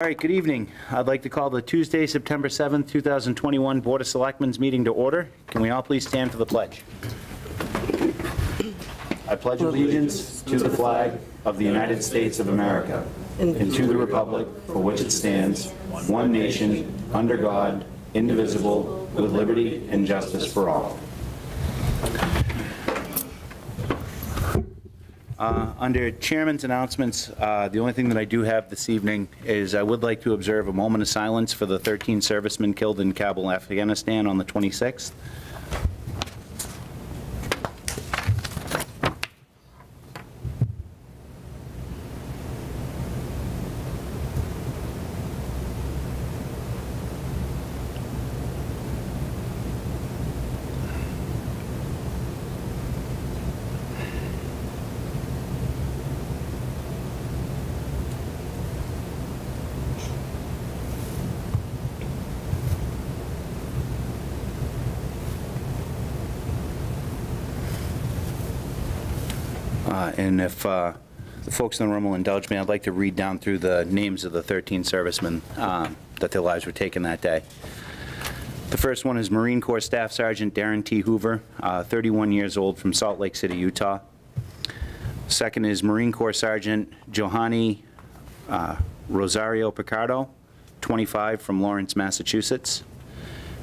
All right, good evening. I'd like to call the Tuesday, September 7th, 2021 Board of Selectmen's meeting to order. Can we all please stand for the pledge? I pledge allegiance to the flag of the United States of America and to the republic for which it stands, one nation, under God, indivisible, with liberty and justice for all. Uh, Under Chairman's announcements, uh, the only thing that I do have this evening is I would like to observe a moment of silence for the 13 servicemen killed in Kabul, Afghanistan on the 26th. Uh, And if uh, the folks in the room will indulge me, I'd like to read down through the names of the 13 servicemen um, that their lives were taken that day. The first one is Marine Corps Staff Sergeant Darin T. Hoover, uh, 31 years old, from Salt Lake City, Utah. Second is Marine Corps Sergeant Johanny uh, Rosario Picardo, 25, from Lawrence, Massachusetts.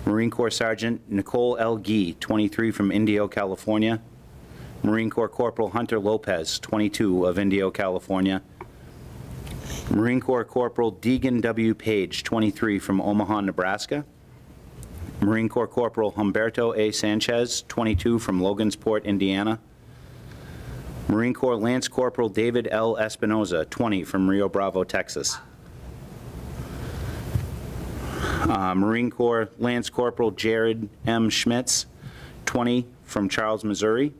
Marine Corps Sergeant Nicole L. Gee, 23, from Indio, California. Marine Corps Corporal Hunter Lopez, 22, of Indio, California. Marine Corps Corporal Daegan W. Page, 23, from Omaha, Nebraska. Marine Corps Corporal Humberto A. Sanchez, 22, from Logansport, Indiana. Marine Corps Lance Corporal David L. Espinoza, 20, from Rio Bravo, Texas. Uh, Marine Corps Lance Corporal Jared M. Schmitz, 20, from Charles, Missouri.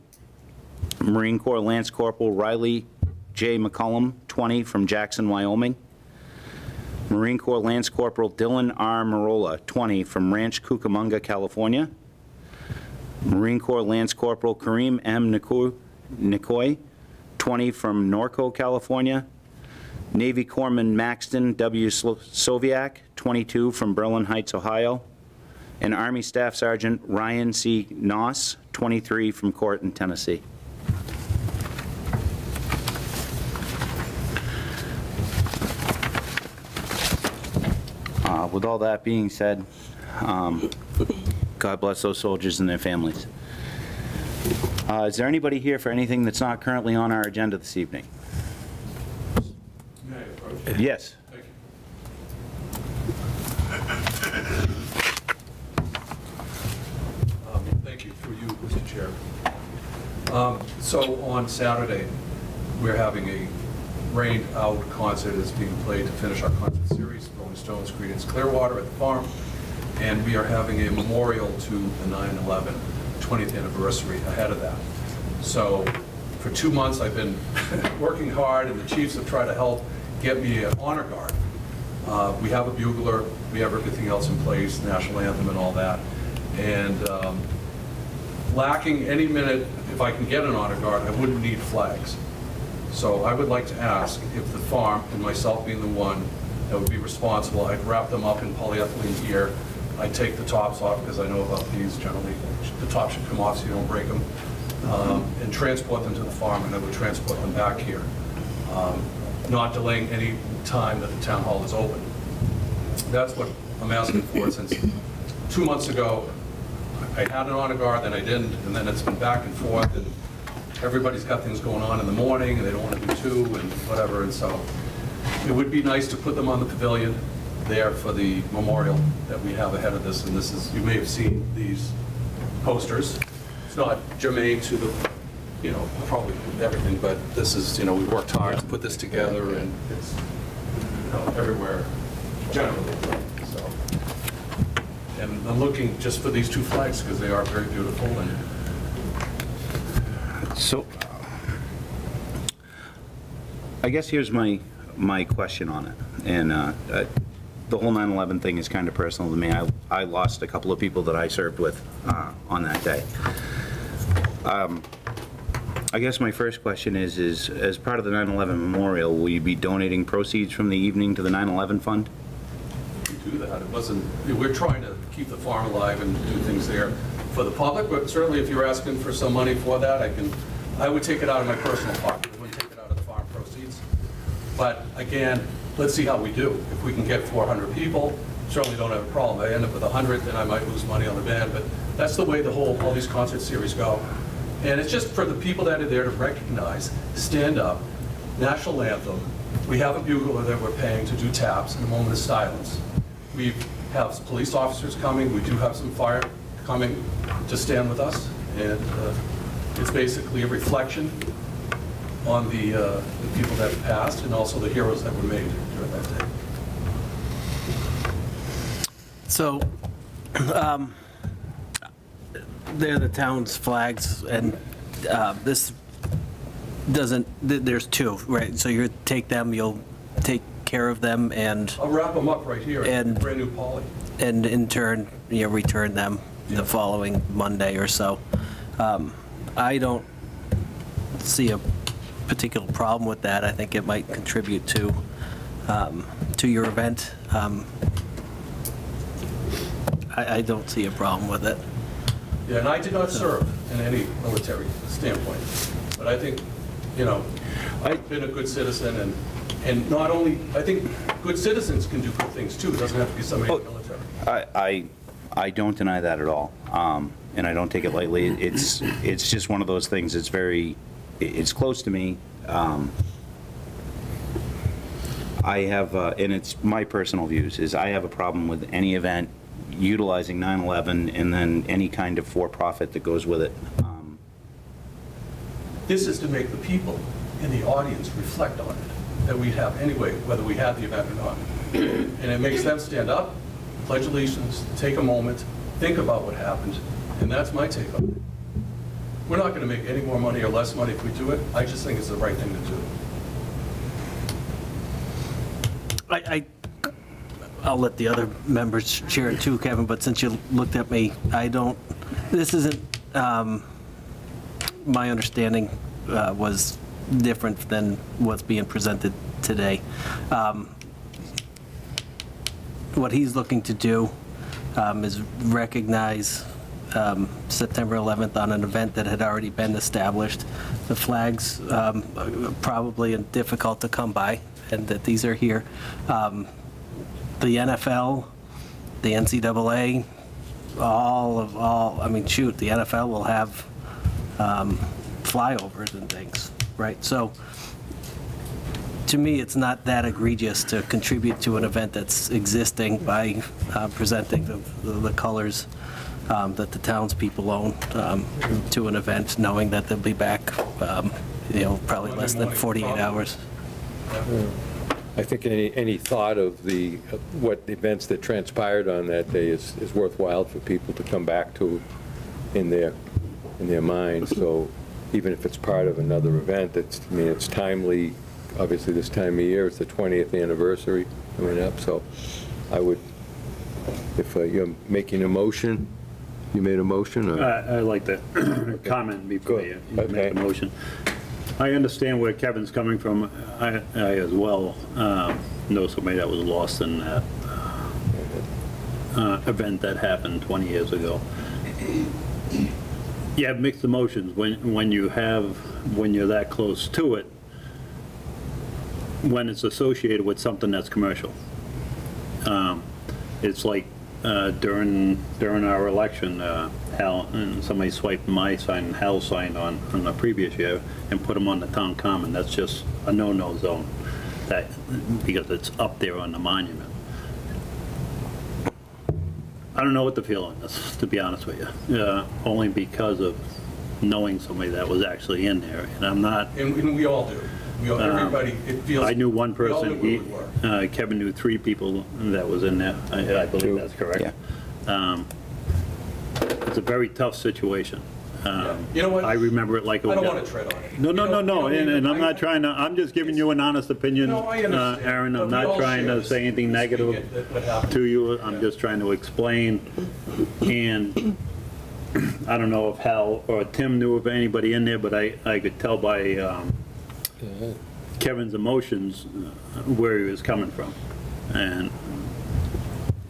Marine Corps Lance Corporal Rylee J. McCollum, 20, from Jackson, Wyoming. Marine Corps Lance Corporal Dylan R. Merola, 20, from Ranch Cucamonga, California. Marine Corps Lance Corporal Kareem M. Nikoui, 20, from Norco, California. Navy Corpsman Maxton W. Soviak, 22, from Berlin Heights, Ohio. And Army Staff Sergeant Ryan C. Knauss, 23, from Corryton, Tennessee. Uh, With all that being said, um, God bless those soldiers and their families. Uh, Is there anybody here for anything that's not currently on our agenda this evening? Yes. Thank you. Um, Thank you, through you, Mr. Chair. Um, So on Saturday, we're having a rained-out concert that's being played to finish our concert series, Rolling Stones Creedence Clearwater at the farm, and we are having a memorial to the 9/11 20th anniversary ahead of that. So for two months, I've been working hard, and the chiefs have tried to help get me an honor guard. Uh, We have a bugler, we have everything else in place, national anthem and all that. And um, lacking any minute, if I can get an honor guard, I wouldn't need flags. So I would like to ask if the farm, and myself being the one that would be responsible, I'd wrap them up in polyethylene here. I'd take the tops off, because I know about these generally, the top should come off so you don't break them, um, and transport them to the farm, and I would transport them back here, um, not delaying any time that the town hall is open. That's what I'm asking for, since two months ago, I had an honor guard, then I didn't, and then it's been back and forth, and everybody's got things going on in the morning, and they don't want to do two, and whatever, and so it would be nice to put them on the pavilion there for the memorial that we have ahead of this, and this is, you may have seen these posters. It's not germane to the, you know, probably everything, but this is, you know, we worked hard to put this together, and it's, you know, everywhere generally. And I'm looking just for these two flags, because they are very beautiful, and So, I guess here's my, my question on it. And uh, uh, the whole 9/11 thing is kind of personal to me. I, I lost a couple of people that I served with uh, on that day. Um, I guess my first question is, is as part of the 9/11 memorial, will you be donating proceeds from the evening to the 9/11 fund? We do that. It wasn't, we're trying to keep the farm alive and do things there for the public, but certainly if you're asking for some money for that, I can, I would take it out of my personal pocket. I wouldn't take it out of the farm proceeds. But again, let's see how we do. If we can get 400 people, certainly don't have a problem. If I end up with 100, then I might lose money on the band, but that's the way the whole, all these concert series go. And it's just for the people that are there to recognize, stand up, national anthem. We have a bugler that we're paying to do taps in a moment of silence. We have police officers coming, we do have some fire coming to stand with us, and uh, it's basically a reflection on the, uh, the people that have passed and also the heroes that were made during that day. So, um, they're the town's flags, and uh, this doesn't, th- there's two, right? So you take them, you'll take care of them, and, I'll wrap them up right here, And- brand new poly. and in turn, you know, return them Yeah. the following Monday or so. Um, I don't see a particular problem with that. I think it might contribute to, um, to your event. Um, I, I don't see a problem with it. Yeah, and I did not serve in any military standpoint, but I think, you know, I've been a good citizen, and, and not only, I think good citizens can do good things too, it doesn't have to be somebody in the military. I, I I don't deny that at all, um, and I don't take it lightly. It's, it's just one of those things, it's very, it's close to me. Um, I have, uh, and it's my personal views, is I have a problem with any event utilizing 9/11 and then any kind of for-profit that goes with it. Um, This is to make the people in the audience reflect on it, that we have anyway, whether we had the event or not. And it makes them stand up, pledge allegiance, take a moment, think about what happened, and that's my take on it. We're not going to make any more money or less money if we do it. I just think it's the right thing to do. I, I, I'll let the other members share it too, Kevin, but since you looked at me, I don't, this isn't, um, my understanding uh, was different than what's being presented today. Um, What he's looking to do um, is recognize um, September 11th on an event that had already been established. The flags um, probably difficult to come by, and that these are here. Um, The NFL, the NCAA, all of, all, I mean, shoot, the NFL will have um, flyovers and things, right? So, to me, it's not that egregious to contribute to an event that's existing by uh, presenting the, the colors um, that the townspeople own um, to an event, knowing that they'll be back, um, you know, probably less than 48 hours. I think any, any thought of the, of what events that transpired on that day is, is worthwhile for people to come back to in their, in their minds. So even if it's part of another event, it's, I mean, it's timely, obviously this time of year, it's the 20th anniversary coming up, so I would, if uh, you're making a motion, you made a motion, or? I- I'd like to comment before you you Good. make a motion. I understand where Kevin's coming from. I I as well um, know somebody that was lost in that uh, event that happened 20 years ago. You have mixed emotions when when you have, when you're that close to it, when it's associated with something that's commercial. Um, It's like uh, during, during our election, uh, Hal, and somebody swiped my sign, and Hal's sign on, from the previous year, and put them on the town common. That's just a no-no zone, that, because it's up there on the monument. I don't know what to feel on this, to be honest with you, uh, only because of knowing somebody that was actually in there, and I'm not, And, and we all do. We all, everybody, it feels. Um, I knew one we all person, knew he, we were. uh, Kevin knew three people that was in there, I I believe that's correct. Yeah. Um, It's a very tough situation. Um, You know what? I remember it like it I was. don't want to tread on it. No, no, You no, know- no, you know, and, and I'm not trying to, I'm just giving you an honest opinion, No, I uh, understand. Aaron, I'm we all not trying share to this- say anything this negative weekend that- what happened. to you, I'm just trying to explain, and I don't know if Hal or Tim knew of anybody in there, but I, I could tell by um, Kevin's emotions uh, where he was coming from. And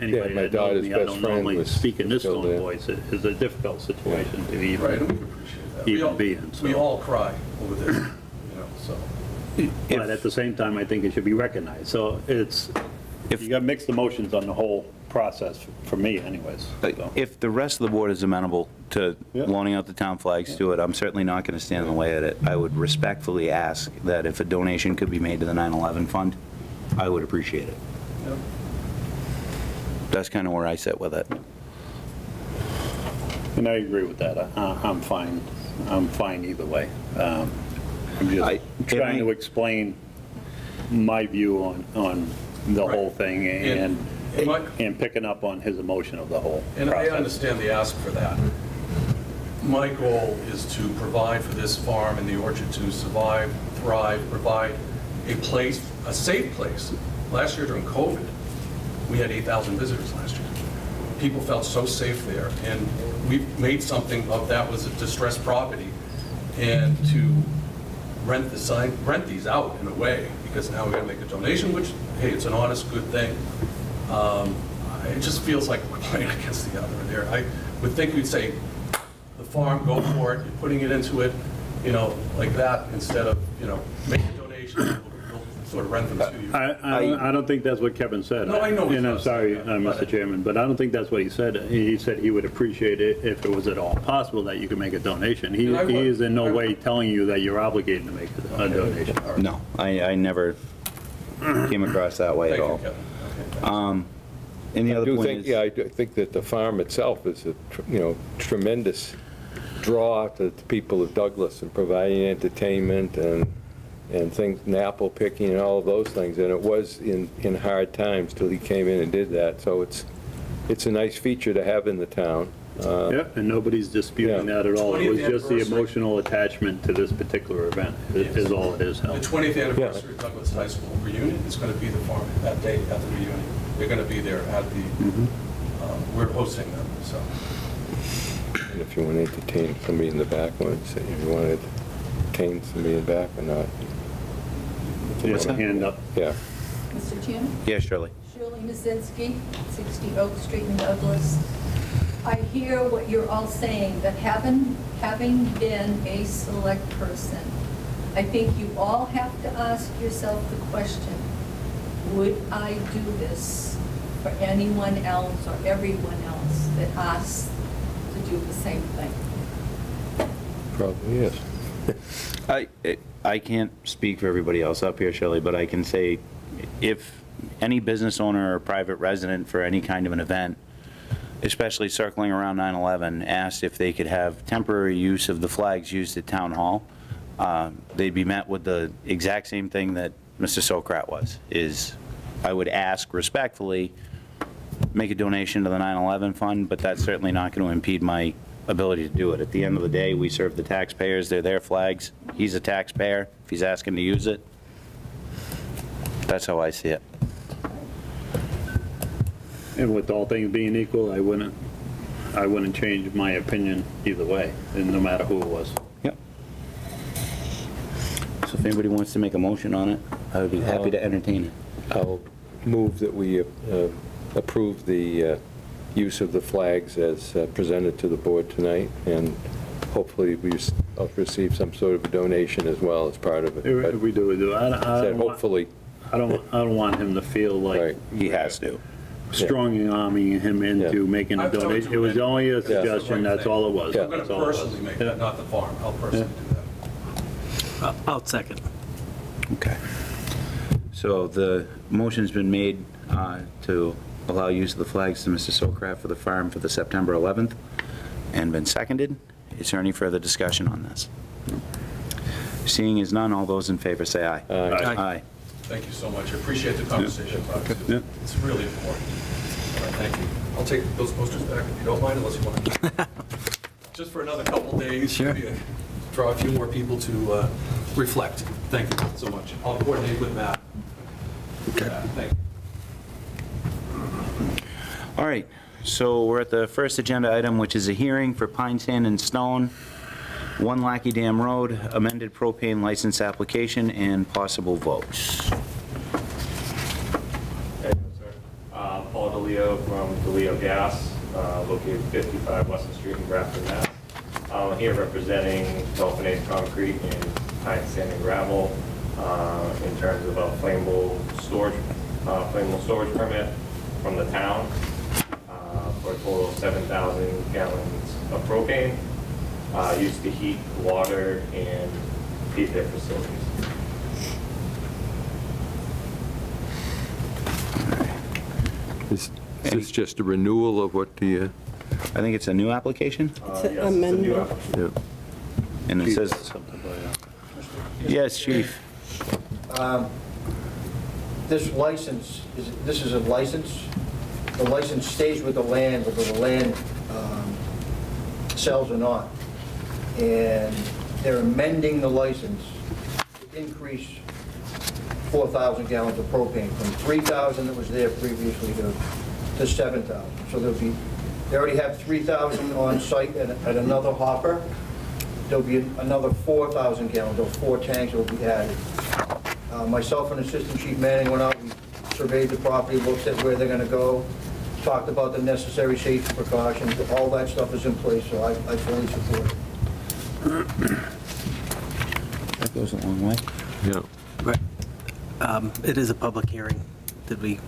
anybody my that knows daughter's me, I best don't friend normally was speak in this still tone of there. voice. It is a difficult situation to Right, and even, we appreciate that. We even all- be in, so. We all cry over this, you know, so. but at the same time, I think it should be recognized. So it's, If- you got mixed emotions on the whole process, for me anyways. so. If the rest of the board is amenable to Yeah. loaning out the town flags to it, I'm certainly not going to stand in the way of it. I would respectfully ask that if a donation could be made to the 9/11 fund, I would appreciate it. Yep. That's kind of where I sit with it. And I agree with that. I- I'm fine, I'm fine either way. Um, I'm I- just trying to explain my view on, on the Right. whole thing And- and, and my- and picking up on his emotion of the whole And I understand the ask for that. My goal is to provide for this farm and the orchard to survive, thrive, provide a place, a safe place. Last year during COVID, we had 8,000 visitors last year. People felt so safe there, and we made something of that was a distressed property, and to rent the sign, rent these out in a way, because now we gotta make a donation, which, hey, it's an honest, good thing. Um, It just feels like we're playing against the other there. I would think you'd say, the farm, go for it, you're putting it into it, you know, like that, instead of, you know, make a donation, sort of rent them to you. I, I don't- I don't think that's what Kevin said. No, I know he's And I'm not sorry, saying uh, that, but- Mr. Chairman, but I don't think that's what he said. He said he would appreciate it if it was at all possible that you could make a donation. He And I he would. is in I no would. way telling you that you're obligated to make a- a donation. All right. No, I, I never came across that way at Thank you, all. Kevin. Okay, thanks. And the I other do point think, yeah, I do think that the farm itself is a, tr- you know, tremendous draw to the people of Douglas and providing entertainment and, and things, and apple picking and all of those things. And it was in, in hard times till he came in and did that. So it's, it's a nice feature to have in the town. Uh, Yeah, and nobody's disputing Yeah. that at all. It was just the anniversary. emotional attachment to this particular event, is is all it is, Hal. The 20th anniversary of Douglas High School reunion is going to be the farm, that day at the reunion. They're going to be there at the, um, we're hosting them, so. And if you want to entertain somebody in the back, want to say, if you want to entertain somebody in the back or not. You have a hand up. Yeah. Mr. Chairman? yeah, Shirley. Shirley Mazinski, 60 Oak Street in Douglas. I hear what you're all saying, but having, having been a select person, I think you all have to ask yourself the question, would I do this for anyone else or everyone else that asks to do the same thing? Probably yes. I, I can't speak for everybody else up here, Shirley, but I can say if any business owner or private resident for any kind of an event, especially circling around 9/11, asked if they could have temporary use of the flags used at Town Hall, uh, they'd be met with the exact same thing that Mr. Sokrat was, is I would ask respectfully, make a donation to the 9/11 fund, but that's certainly not going to impede my ability to do it. At the end of the day, we serve the taxpayers, they're their flags, he's a taxpayer, if he's asking to use it, that's how I see it. And with all things being equal, I wouldn't, I wouldn't change my opinion either way, and no matter who it was. Yep. So if anybody wants to make a motion on it, I would be happy to entertain it. I'll move that we uh, approve the uh, use of the flags as uh, presented to the board tonight, and hopefully we s- I'll receive some sort of a donation as well as part of it. If But we do, we do. I don't- I said don't want, hopefully, I don't, I don't want him to feel like Right. He has to. strong arming him into Yeah. making a I've talked donation. to It was him. only a That's the right suggestion, that's thing. all it was. I'm going That's to all it was. personally make Yeah. that, not the farm. I'll personally do that. Uh, I'll second. Okay. So the motion's been made uh, to allow use of the flags to Mr. Sokrat for the farm for the September 11th, and been seconded. Is there any further discussion on this? Seeing as none, all those in favor say aye. Aye. Aye. Thank you so much. I appreciate the conversation about it. Yeah. It's really important. All right, Thank you. I'll take those posters back if you don't mind, unless you want. To just for another couple days. Sure. maybe, uh, Draw a few more people to uh, reflect. Thank you so much. I'll coordinate with Matt. Yeah, Thank you. All right, so we're at the first agenda item, which is a hearing for Pine Sand and Stone, 1 Lackey Dam Road, amended propane license application and possible votes. Hey. Uh, Paul DeLeo from DeLeo Gas, uh, located 55 Weston Street in Grafton, Mass. I'm here representing Dolphin Concrete and Pine Sand and Gravel uh, in terms of a flammable storage, uh, flammable storage permit from the town uh, for a total of 7,000 gallons of propane uh, used to heat, water, and feed their facilities. Is is this just a renewal of what the, uh, I think it's a new application, Uh, It's an yes, a new amendment. application. yeah. and it says, Something like that. yes, chief. Um, This license, is this is a license, the license stays with the land, whether the land um, sells or not. And they're amending the license to increase 4,000 gallons of propane from 3,000 that was there previously to to 7,000. So there'll be, they already have 3,000 on site at at another hopper. There'll be another 4,000 gallons, or four tanks will be added. Uh, Myself and Assistant Chief Manning went out, and surveyed the property, looked at where they're gonna go, talked about the necessary safety precautions, all that stuff is in place, so I I fully support it. That goes a long way. Yeah. Right. Um, It is a public hearing. Did we,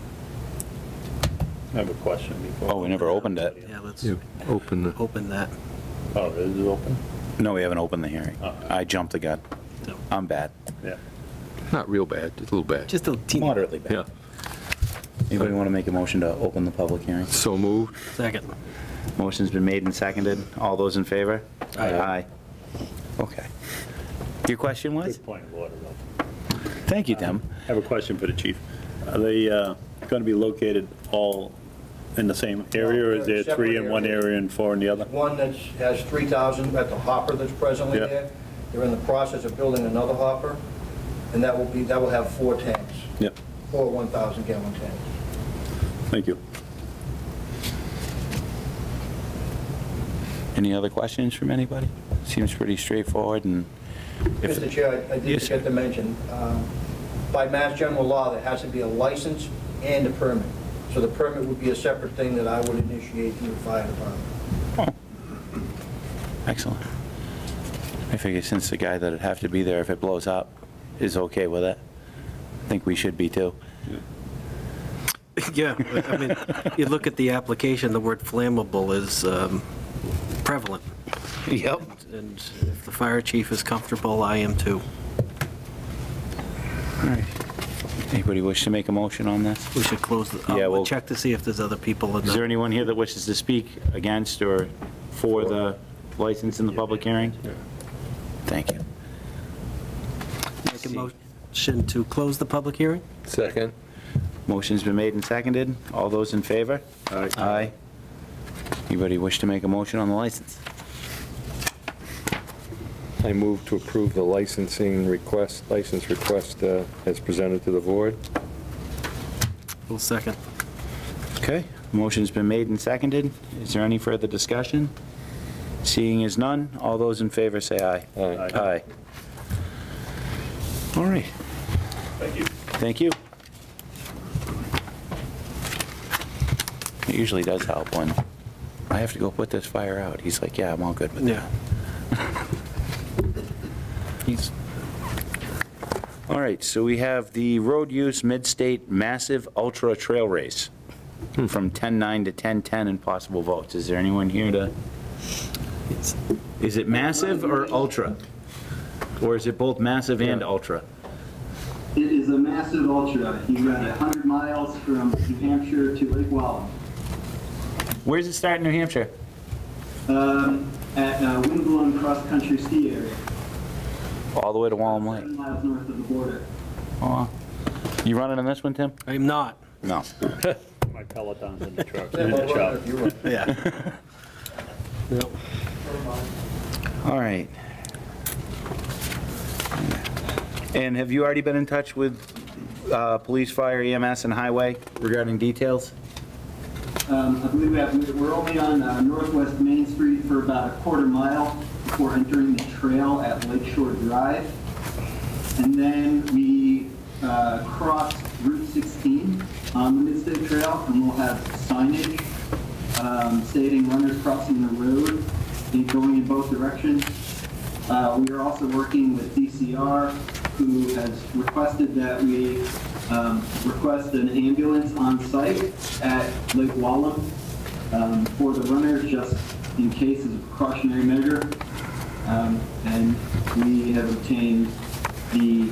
I have a question before. Oh, we never opened it. yeah, let's You open the, open that. Oh, is it open? No, we haven't opened the hearing. Oh. I jumped the gun. So, I'm bad. Yeah. Not real bad, just a little bad. Just a teeny Moderately bad. Yeah. Anybody want to make a motion to open the public hearing? So moved. second. Motion's been made and seconded. All those in favor? Aye. Aye. Okay. Your question was? Good point of order, though. Thank you, uh, Tim. I have a question for the chief. Are they uh, going to be located all in the same area, or is there three in one Separate area. area and four in the other? One that has 3,000 at the hopper that's presently Yeah. there. They're in the process of building another hopper, and that will be, that will have four tanks, Yep, four 1,000 gallon tanks. thank you. Any other questions from anybody? Seems pretty straightforward and if, Mr. Chair, I- I did Yes. forget to mention, um, by Mass General Law, there has to be a license and a permit. So the permit would be a separate thing that I would initiate through the fire department. excellent. I figure since the guy that'd have to be there if it blows up is okay with it, I think we should be too. Yeah, I mean, you look at the application, the word flammable is um, prevalent. Yep. And if the fire chief is comfortable, I am too. All right. Anybody wish to make a motion on this? We should close, the- Yeah, I'll well- check to see if there's other people in Is there the, anyone here that wishes to speak against or for the license in the public hearing? Thank you. Make a motion to close the public hearing? Second. Motion's been made and seconded. All those in favor? Aye. Aye. Anybody wish to make a motion on the license? I move to approve the licensing request, license request uh, as presented to the board. We'll second. Okay, motion's been made and seconded. Is there any further discussion? Seeing as none, all those in favor say aye. Aye. Aye. All right, Thank you. thank you. It usually does help when I have to go put this fire out. He's like, yeah, I'm all good with that. Yeah. He's, All right, so we have the road use mid-state massive ultra trail race hmm. from 10-9 to 10-10 and possible votes. Is there anyone here to, it's- is it massive or ultra? Or is it both massive and ultra? It is a massive ultra. You got 100 miles from New Hampshire to Lake Wallum. Where's it start in New Hampshire? Um, at uh, Windblown Cross Country Ski Area, All the way to Wallum seven Lake. miles north of the border. Aw. You running on this one, Tim? I'm not. No. My Peloton's in the truck, Yeah, in the well, shop. if you run. Yeah. Yep. All right. And have you already been in touch with uh, police, fire, EMS, and highway regarding details? um, I believe we have, we're only on uh, Northwest Main Street for about a quarter mile before entering the trail at Lakeshore Drive. And then we uh, cross Route 16 on the Midstate Trail, and we'll have signage um, stating runners crossing the road and going in both directions. Uh, We are also working with DCR, who has requested that we um, request an ambulance on site at Lake Wallum um, for the runners, just in case as a precautionary measure. Um, And we have obtained the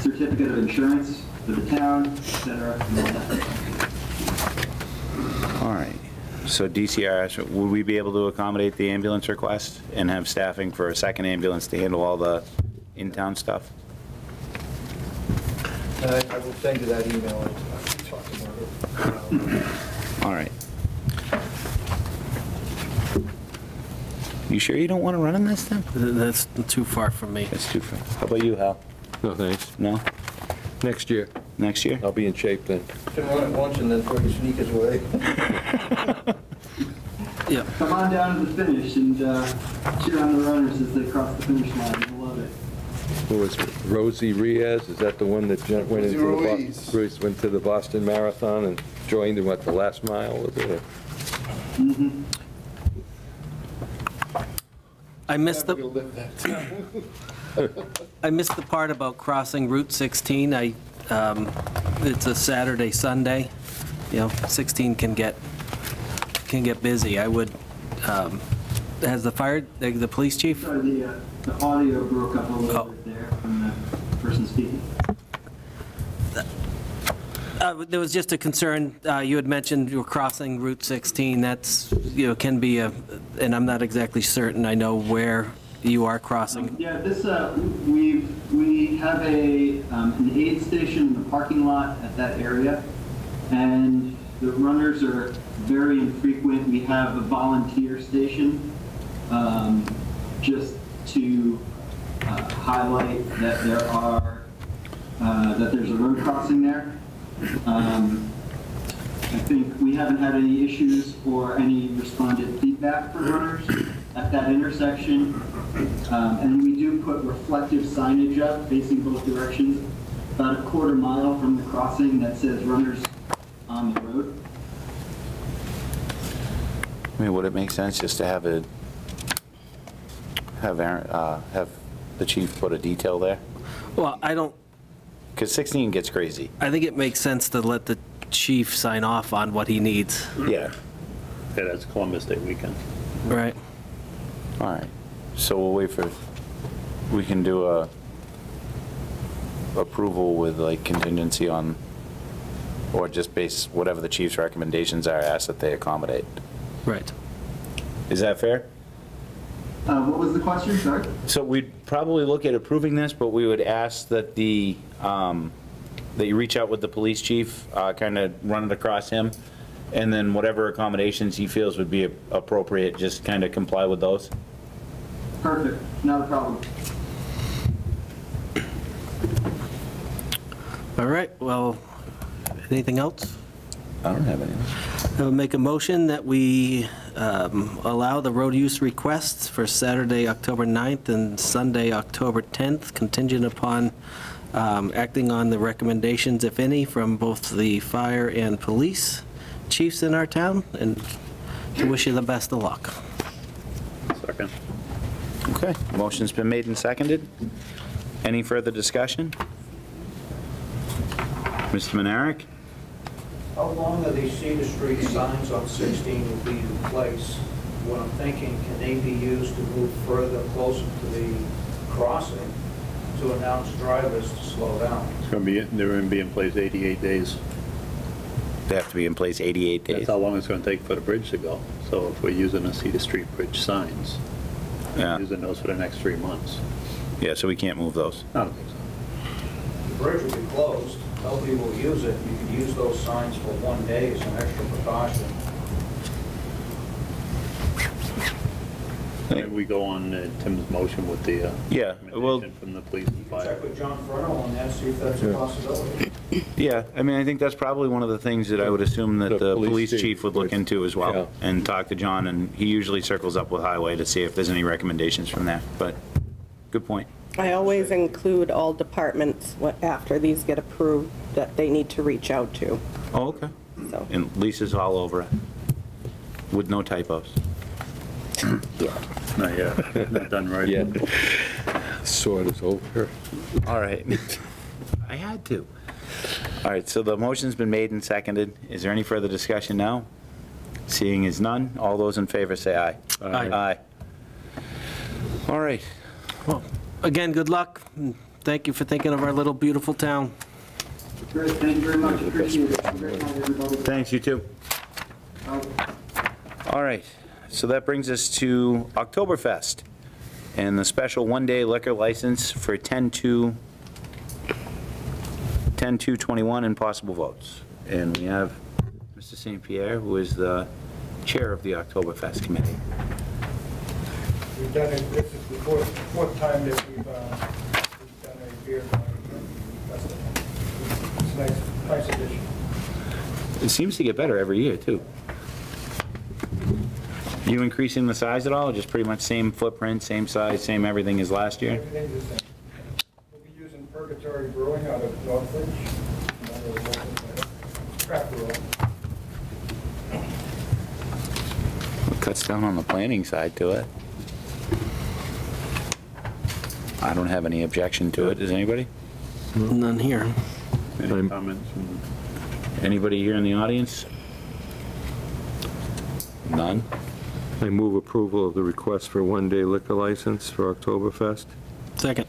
certificate of insurance for the town, et cetera, all right. So DCR, would we be able to accommodate the ambulance request and have staffing for a second ambulance to handle all the in-town stuff? And I I will send you that email. I I talked about. All right. You sure you don't want to run in this then? That's too far from me. That's too far. How about you, Hal? No, thanks. No? Next year, Next year? I'll be in shape then. Can run it once and then throw your sneakers away. Yeah. Come on down to the finish and uh, cheer on the runners as they cross the finish line. You'll love it. Who was? Rosie Riaz, is that the one that ju- went into the, Ruiz. Bo- Ruiz went to the Boston Marathon and joined in what, the last mile, was it? I missed the. I missed the part about crossing Route 16. I, um, it's a Saturday, Sunday, you know, 16 can get, can get busy. I would, um, has the fire, the the police chief? Sorry, the, uh, the audio broke up a Oh. little bit there from the person speaking. Uh, There was just a concern, uh, you had mentioned you were crossing Route 16, that's, you know, can be a, and I'm not exactly certain I know where you are crossing. Yeah, this, uh, we, we have a, um, an aid station in the parking lot at that area, and the runners are very infrequent. We have a volunteer station, um, just to uh, highlight that there are, uh, that there's a road crossing there. Um, I think we haven't had any issues or any responded feedback from runners at that intersection. Um, And we do put reflective signage up facing both directions, about a quarter mile from the crossing that says runners on the road. I mean, would it make sense just to have it, have Aaron, uh, have the chief put a detail there? Well, I don't, Because 16 gets crazy. I think it makes sense to let the chief sign off on what he needs, Yeah. Yeah, that's Columbus Day weekend. right? All right. So we'll wait for, we can do a approval with like contingency on, or just base whatever the chief's recommendations are, ask that they accommodate. Right. Is that fair? Uh, What was the question, sorry? So we'd probably look at approving this, but we would ask that the, um, that you reach out with the police chief, kind of run it across him, and then whatever accommodations he feels would be appropriate, just kind of comply with those. Perfect, not a problem. All right, well, anything else? I don't have anything. I will make a motion that we um, allow the road use requests for Saturday, October 9th and Sunday, October 10th, contingent upon um, acting on the recommendations, if any, from both the fire and police chiefs in our town, and to wish you the best of luck. Second. Okay, motion's been made and seconded. Any further discussion? Mr. Menarick? How long are these Cedar Street signs on 16 will be in place? What I'm thinking, can they be used to move further closer to the crossing to announce drivers to slow down? It's going to be, they're going to be in place 88 days. They have to be in place 88 days. That's how long it's going to take for the bridge to go. So if we're using the Cedar Street Bridge signs, Yeah, we're using those for the next three months. yeah, so we can't move those. I don't think so. The bridge will be closed, nobody will use it, you can use those signs for one day as an extra precaution. Maybe we go on uh, Tim's motion with the uh, Yeah, well- recommendation from the police and fire. Check with John Furno on that, see if that's a possibility. Yeah, I mean, I think that's probably one of the things that I would assume that The the police police chief chief would look into as yeah. well, and talk to John, and he usually circles up with Highway to see if there's any recommendations from there, but, good point. I always include all departments wha- after these get approved that they need to reach out to, Oh, okay. so, And Lisa's all over it, with no typos. yeah. Not yet, not done right. Yeah. Sword is over. All right. I had to. All right, so the motion's been made and seconded. Is there any further discussion now? Seeing is none, all those in favor say aye. Aye. Aye. All right, Well, Again, good luck, thank you for thinking of our little beautiful town. Great, thank you very much, appreciate it. Have a Great night, everybody. thanks, you too. Bye. All right, so that brings us to Oktoberfest and the special one-day liquor license for 10-2, 10-2-21 and possible votes. And we have Mr. St. Pierre, who is the chair of the Oktoberfest committee. We've done it, this is the fourth, fourth time that we've, uh, we've done a beer festival. It's a nice, nice addition. It seems to get better every year, too. You increasing the size at all, or just pretty much same footprint, same size, same everything as last year? Everything's the same. We'll be using Purgatory Brewing out of Northbridge, another craft brewer. It Cuts down on the planning side to it. I don't have any objection to it, does anybody? None here. Any I'm- comments? Anybody here in the audience? None? I move approval of the request for one-day liquor license for Oktoberfest. Second.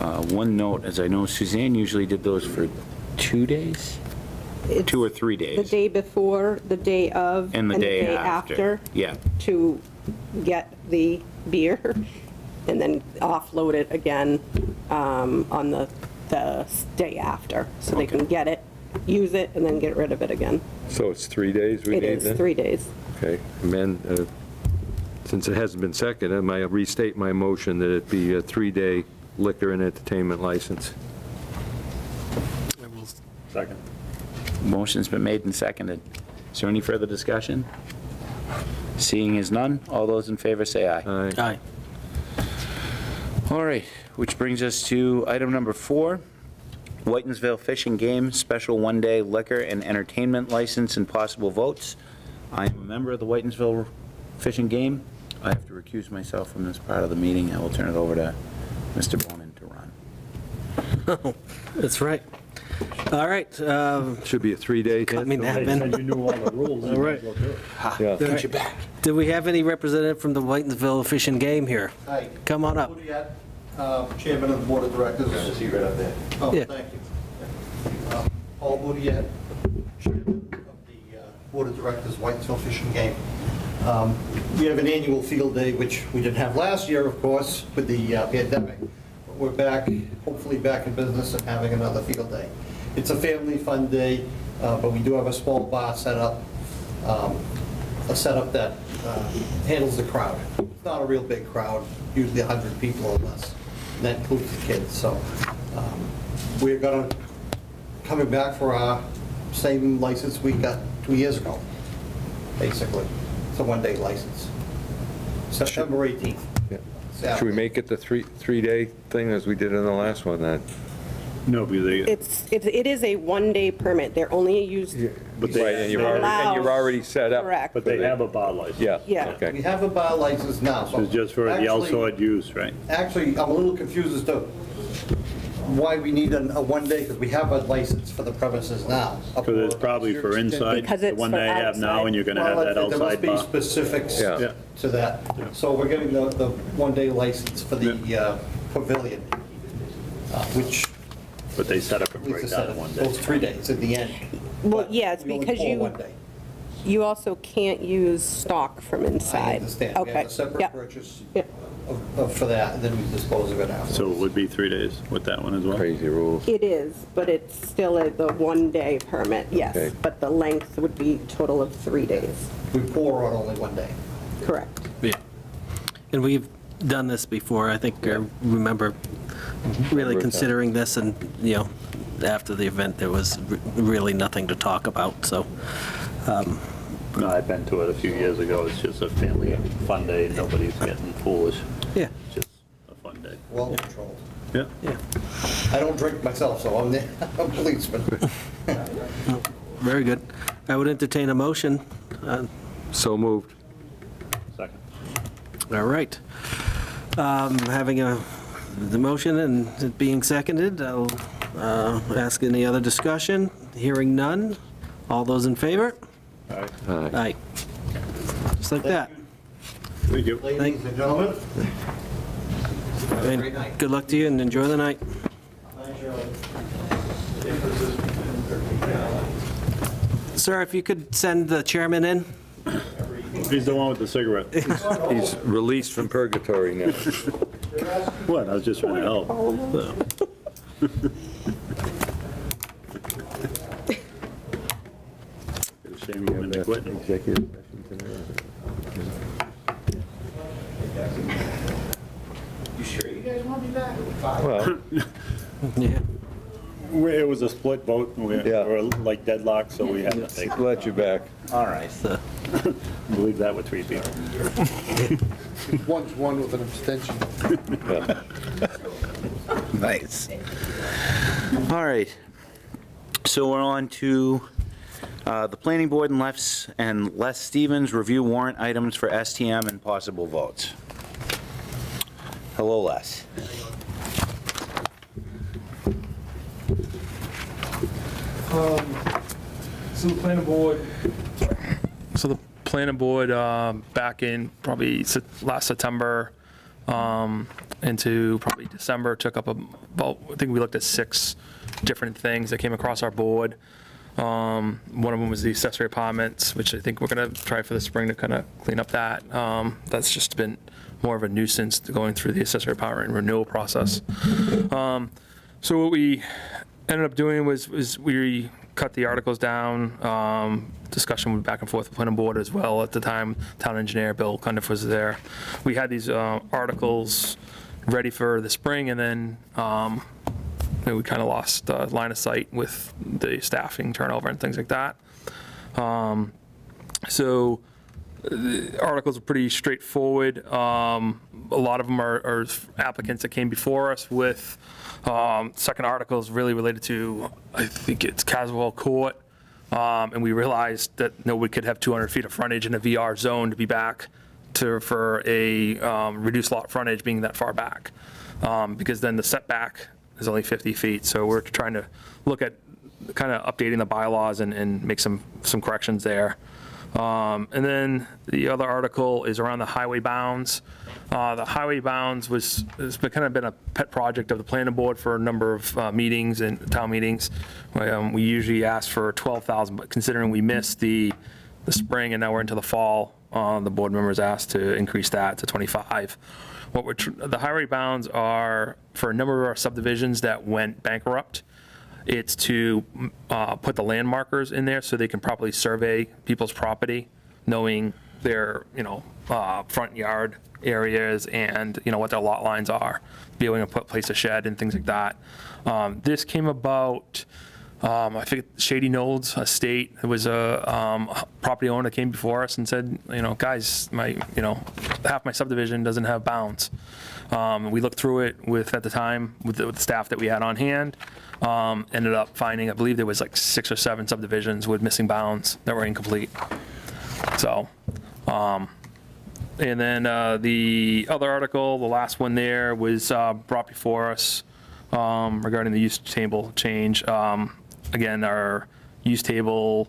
Uh, One note, as I know Suzanne usually did those for two days? Two or three days. The days? day before, the day of, And the day after? Yeah, to get the beer, and then offload it again um, on the, the day after, so they can get it, use it, and then get rid of it again. So it's three days we It need is then? three days. Okay, amend, uh, since it hasn't been seconded, I restate my motion that it be a three-day liquor and entertainment license. Second. motion's been made and seconded. Is there any further discussion? Seeing as none, all those in favor say aye. Aye. Aye. All right, which brings us to item number four, Whitinsville Fishing Game Special One-Day Liquor and Entertainment License and Possible Votes. I am a member of the Whitinsville Fishing Game. I have to recuse myself from this part of the meeting. I will turn it over to Mr. Bonin to run. Oh, that's right. All right, um, Should be a three-day. cut me They napping. said you knew all the rules. All right. Yeah. Do we have any representative from the Whitinsville Fish and Game here? Hi. Come on up. Boudiette, uh, Chairman of the Board of Directors. I see right up there. Oh, Yeah. thank you. Uh, Paul Boudiette, Chairman of the uh, Board of Directors, Whitinsville Fish and Game. Um, We have an annual field day, which we didn't have last year, of course, with the uh, pandemic. But We're back, hopefully back in business and having another field day. It's a family fun day, uh, but we do have a small bar set up, um, a setup that uh, handles the crowd. It's not a real big crowd, usually 100 people or less, that includes the kids. So um, we're going to, coming back for our same license we got two years ago, basically. It's a one-day license. September 18th. Yeah. Should we make it the three, three-day thing as we did in the last one then? No, because they, It's, it it is a one-day permit. They're only used, but they. Right, and you're they- already, and you're already set up. correct. But they have a bar license. Yeah. Yeah. We Okay. have a bar license now. So it's just for the Actually- outside use, right? Actually, I'm a little confused as to why we need a, a one day, because we have a license for the premises now. Because it's probably for inside, Because the it's one for they have now, outside. and you're gonna have Well, that there must be bar. specifics Yeah. Yeah. to that. So we're getting the, the one-day license for the uh, pavilion, uh, which But they set up and Lisa break said, down one it day. goes three days at the end. Well, But yeah, it's we only because pour you- one day. You also can't use stock from I inside. understand. We Okay. have a separate Yep. purchase Yep. of- of- for that, and then we dispose of it after. So it would be three days with that one as well? Crazy rules. It is, but it's still a- the one-day permit, yes. Okay. But the length would be total of three days. We pour on only one day. Correct. Yeah. And we've done this before, I think, I remember really considering this, and, you know, after the event, there was r- really nothing to talk about, so, No, I've been to it a few years ago. It's just a family fun day. Nobody's getting foolish. yeah, It's just a fun day. Well controlled. Yeah. yeah, I don't drink myself, so I'm the I'm a policeman. very good. I would entertain a motion. uh, So moved. Second. All right. Um, Having a, the motion and it being seconded, I'll uh, ask any other discussion. Hearing none. All those in favor? Aye. Aye. Just like that. Thank you. Ladies and gentlemen. Have And night. Good luck to you and enjoy the night. Sir, if you could send the chairman in? He's the one with the cigarette. He's released from purgatory now. What? I was just trying to help. Shame you went quit. Executive session tonight. You sure you guys want me back? Well, Yeah. We- It was a split vote. We Yeah. were like deadlocked, so we had to take, let you back. All right. So, believe that with three people. One's one with an abstention. Nice. All right. So we're on to uh, the planning board and Les, and Les Stevens, review warrant items for STM and possible votes. Hello, Les. So the planning board, so the planning board, um, back in probably last September um, into probably December, took up about, I think we looked at six different things that came across our board. Um, One of them was the accessory apartments, which I think we're going to try for the spring to kind of clean up that. Um, That's just been more of a nuisance going through the accessory apartment renewal process. Um, So what we ended up doing was, was we cut the articles down, um, discussion went back and forth with planning board as well. At the time, town engineer Bill Cundiff was there. We had these uh, articles ready for the spring, and then um, we kind of lost uh, line of sight with the staffing turnover and things like that. Um, So the articles are pretty straightforward. Um, A lot of them are are applicants that came before us with, um, second articles really related to, I think it's Caswell Court. Um, And we realized that nobody could have 200 feet of frontage in a VR zone to be back to, for a um, reduced lot frontage being that far back. Um, Because then the setback is only 50 feet. So we're trying to look at kind of updating the bylaws and, and make some, some corrections there. Um, And then the other article is around the highway bounds. Uh, The highway bounds was, has been kind of been a pet project of the planning board for a number of uh, meetings and town meetings. Um, We usually ask for 12,000, but considering we missed the, the spring and now we're into the fall, uh, the board members asked to increase that to 25. What we're, the highway bounds are for a number of our subdivisions that went bankrupt. It's to uh, put the land markers in there so they can properly survey people's property, knowing their, you know, uh, front yard areas and, you know, what their lot lines are, be able to put, place a shed and things like that. Um, This came about, um, I think Shady Knolls Estate, it was a um, property owner that came before us and said, you know, guys, my, you know, half my subdivision doesn't have bounds. Um, We looked through it with, at the time, with the with the staff that we had on hand, um, ended up finding, I believe there was like six or seven subdivisions with missing bounds that were incomplete. So, um, and then uh, the other article, the last one there, was uh, brought before us um, regarding the use table change. Again, our use table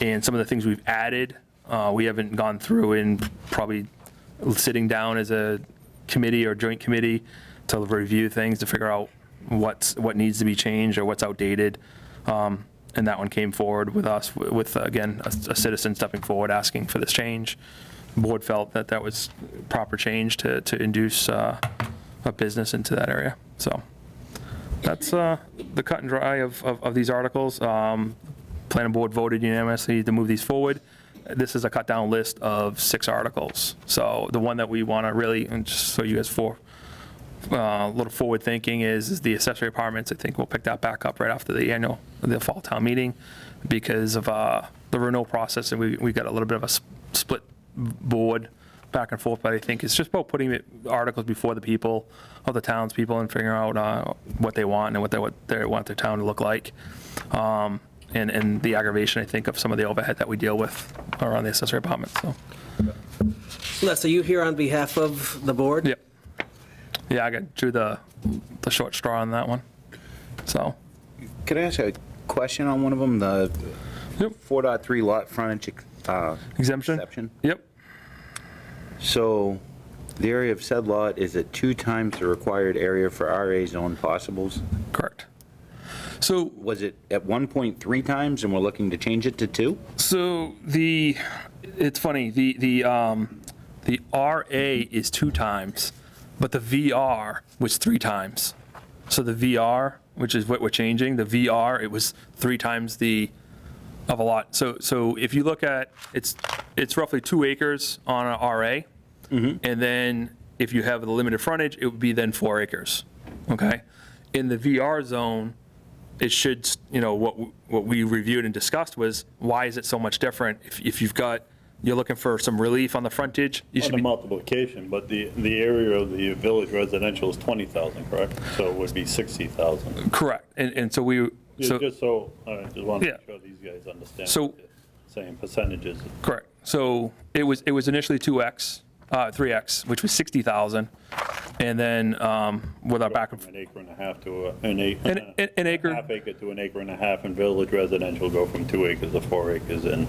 and some of the things we've added, uh, we haven't gone through in probably sitting down as a committee or joint committee to review things, to figure out what's, what needs to be changed or what's outdated. Um, And that one came forward with us, with, again, a a citizen stepping forward, asking for this change. Board felt that that was proper change to, to induce uh, a business into that area, so. That's uh, the cut and dry of, of of these articles. Um, Planning board voted unanimously to move these forward. this is a cut-down list of six articles. So the one that we want to really, and just so you guys for, uh, a little forward thinking is, is the accessory apartments. I think we'll pick that back up right after the annual, the fall town meeting because of uh, the renewal process, and we, we got a little bit of a s- split board back and forth, but I think it's just about putting it- articles before the people, of the townspeople, and figuring out uh, what they want and what they, what they want their town to look like. Um, And, and the aggravation, I think, of some of the overhead that we deal with around the accessory apartments, so. Les, are you here on behalf of the board? Yep. Yeah, I got drew the, the short straw on that one, so. Could I ask a question on one of them, the Yep. 4.3 lot frontage uh, Exemption? exception? Yep, So the area of said lot is at two times the required area for RA zone possibles? correct. So Was it at 1.3 times and we're looking to change it to two? So the, it's funny, the, the, um, the RA is two times, but the VR was three times. So the VR, which is what we're changing, the VR, it was three times the, of a lot. So, so if you look at, it's, it's roughly two acres on a RA. Mm-hmm. And then if you have the limited frontage, it would be then four acres, okay? In the VR zone, it should, you know, what, what we reviewed and discussed was, why is it so much different? If, if you've got, you're looking for some relief on the frontage, you On should the be, multiplication, but the, the area of the village residential is 20,000, correct? So it would be 60,000. correct. And, and so we, so, Just so, I just want to Yeah. make sure these guys understand. So- what they're percentages. correct. So it was, it was initially 2X, uh, 3X, which was 60,000. And then, um, with our back and, From an acre and a half to a- an acre. An- an- an acre. Half acre to an acre and a half, and village residential go from two acres to four acres in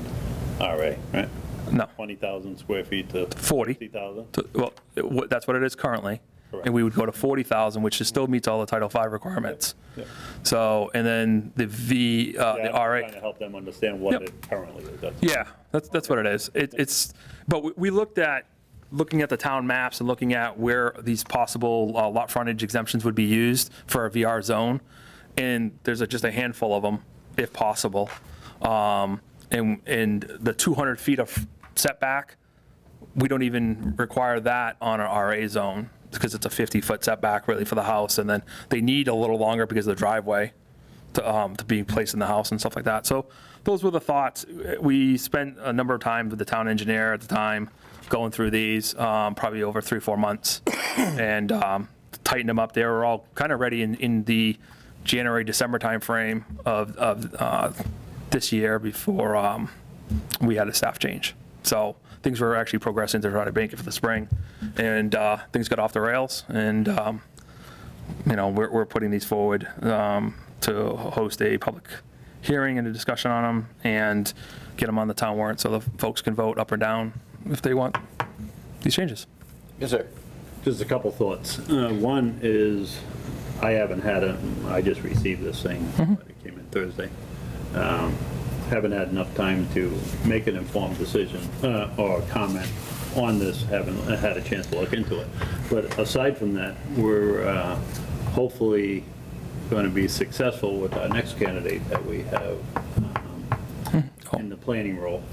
RA, right? no, 20,000 square feet to 40. 60,000? to- well, it- that's what it is currently. And we would go to 40,000, which is still meets all the Title V requirements. Yep. So, and then the V, uh, Yeah, the I'm RA. trying to help them understand what Yep. it currently is. That's- Yeah, that's, that's what it is. It, it's, but we- we looked at, looking at the town maps and looking at where these possible uh, lot frontage exemptions would be used for a VR zone, and there's a- just a handful of them, if possible. Um, And, and the 200 feet of setback, we don't even require that on an RA zone, because it's a 50-foot setback really for the house, and then they need a little longer because of the driveway to, um, to be placed in the house and stuff like that. So those were the thoughts. We spent a number of times with the town engineer at the time, going through these, um, probably over three, four months, and um, tightened them up. They were all kind of ready in, in the January, December timeframe of, of uh, this year before um, we had a staff change. So things were actually progressing to try to bank it for the spring, and uh, things got off the rails, and um, you know, we're, we're putting these forward um, to host a public hearing and a discussion on them and get them on the town warrant so the folks can vote up or down if they want these changes. Yes, sir. Just a couple thoughts. Uh, One is, I haven't had a, I just received this thing, it came in Thursday. Um, Haven't had enough time to make an informed decision uh, or comment on this, haven't had a chance to look into it. But aside from that, we're uh, hopefully going to be successful with our next candidate that we have um, in the planning role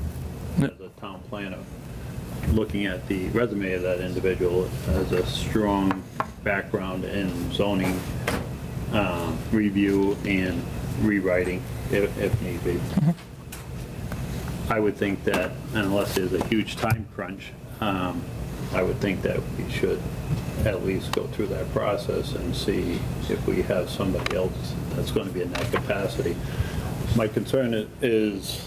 as a town planner. Looking at the resume of that individual has a strong background in zoning uh, review and rewriting if, if need be. I would think that unless there's a huge time crunch, um, I would think that we should at least go through that process and see if we have somebody else that's going to be in that capacity. My concern i- is,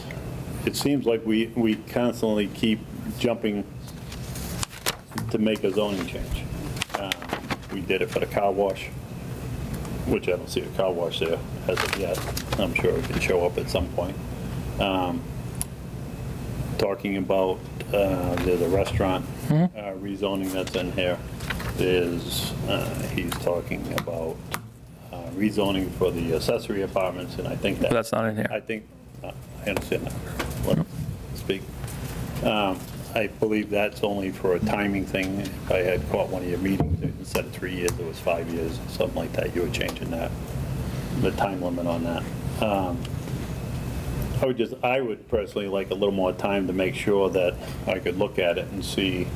it seems like we, we constantly keep jumping to make a zoning change. Um, We did it for the car wash, which I don't see a car wash there as of yet. I'm sure it can show up at some point. Um, Talking about, uh, there's a restaurant uh, rezoning that's in here. There's, uh, he's talking about uh, rezoning for the accessory apartments, and I think that. That's not in here. I think, uh, I understand that. Let him speak. Um, I believe that's only for a timing thing. If I had caught one of your meetings, instead of three years, it was five years, something like that, you were changing that, the time limit on that. Um, I would just, I would personally like a little more time to make sure that I could look at it and see,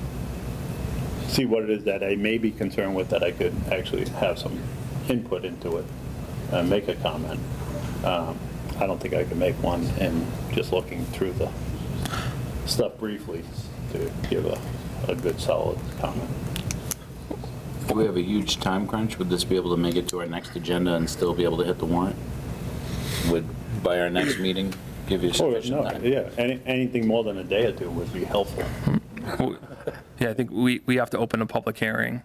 see what it is that I may be concerned with, that I could actually have some input into it, and make a comment. Um, I don't think I could make one in just looking through the stuff briefly to give a, a good solid comment. Do we have a huge time crunch? Would this be able to make it to our next agenda and still be able to hit the warrant? Would, by our next meeting, give you Oh, no, time? yeah, any, anything more than a day or two would be helpful. Yeah, I think we, we have to open a public hearing,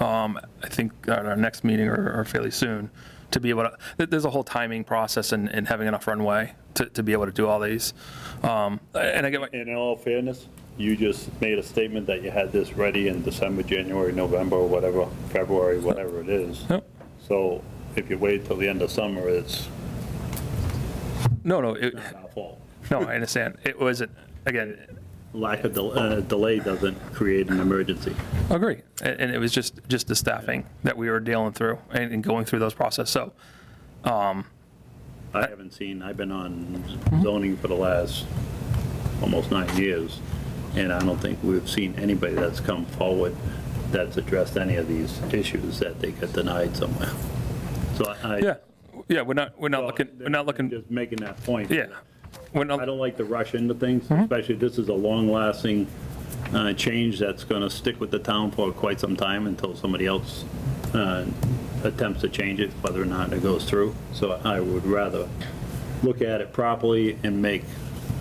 um, I think at our next meeting or or fairly soon, to be able to, there's a whole timing process and, and having enough runway to, to be able to do all these. Um, And I get, my- In all fairness, you just made a statement that you had this ready in December, January, November, whatever, February, whatever it is. Yep. So if you wait till the end of summer, it's no, no, it- not our fault. no, I understand. It wasn't, again, Lack of del- uh, delay doesn't create an emergency. Agree. And and it was just, just the staffing that we were dealing through and and going through those process. So, I haven't seen, I've been on zoning for the last almost nine years, and I don't think we've seen anybody that's come forward that's addressed any of these issues that they get denied somewhere. So I. yeah, yeah, we're not, we're not looking, we're not looking, Just making that point. yeah. We're I not, don't like to rush into things, Mm-hmm. especially this is a long-lasting uh, change that's going to stick with the town for quite some time until somebody else uh, attempts to change it, whether or not it goes through. So I would rather look at it properly and make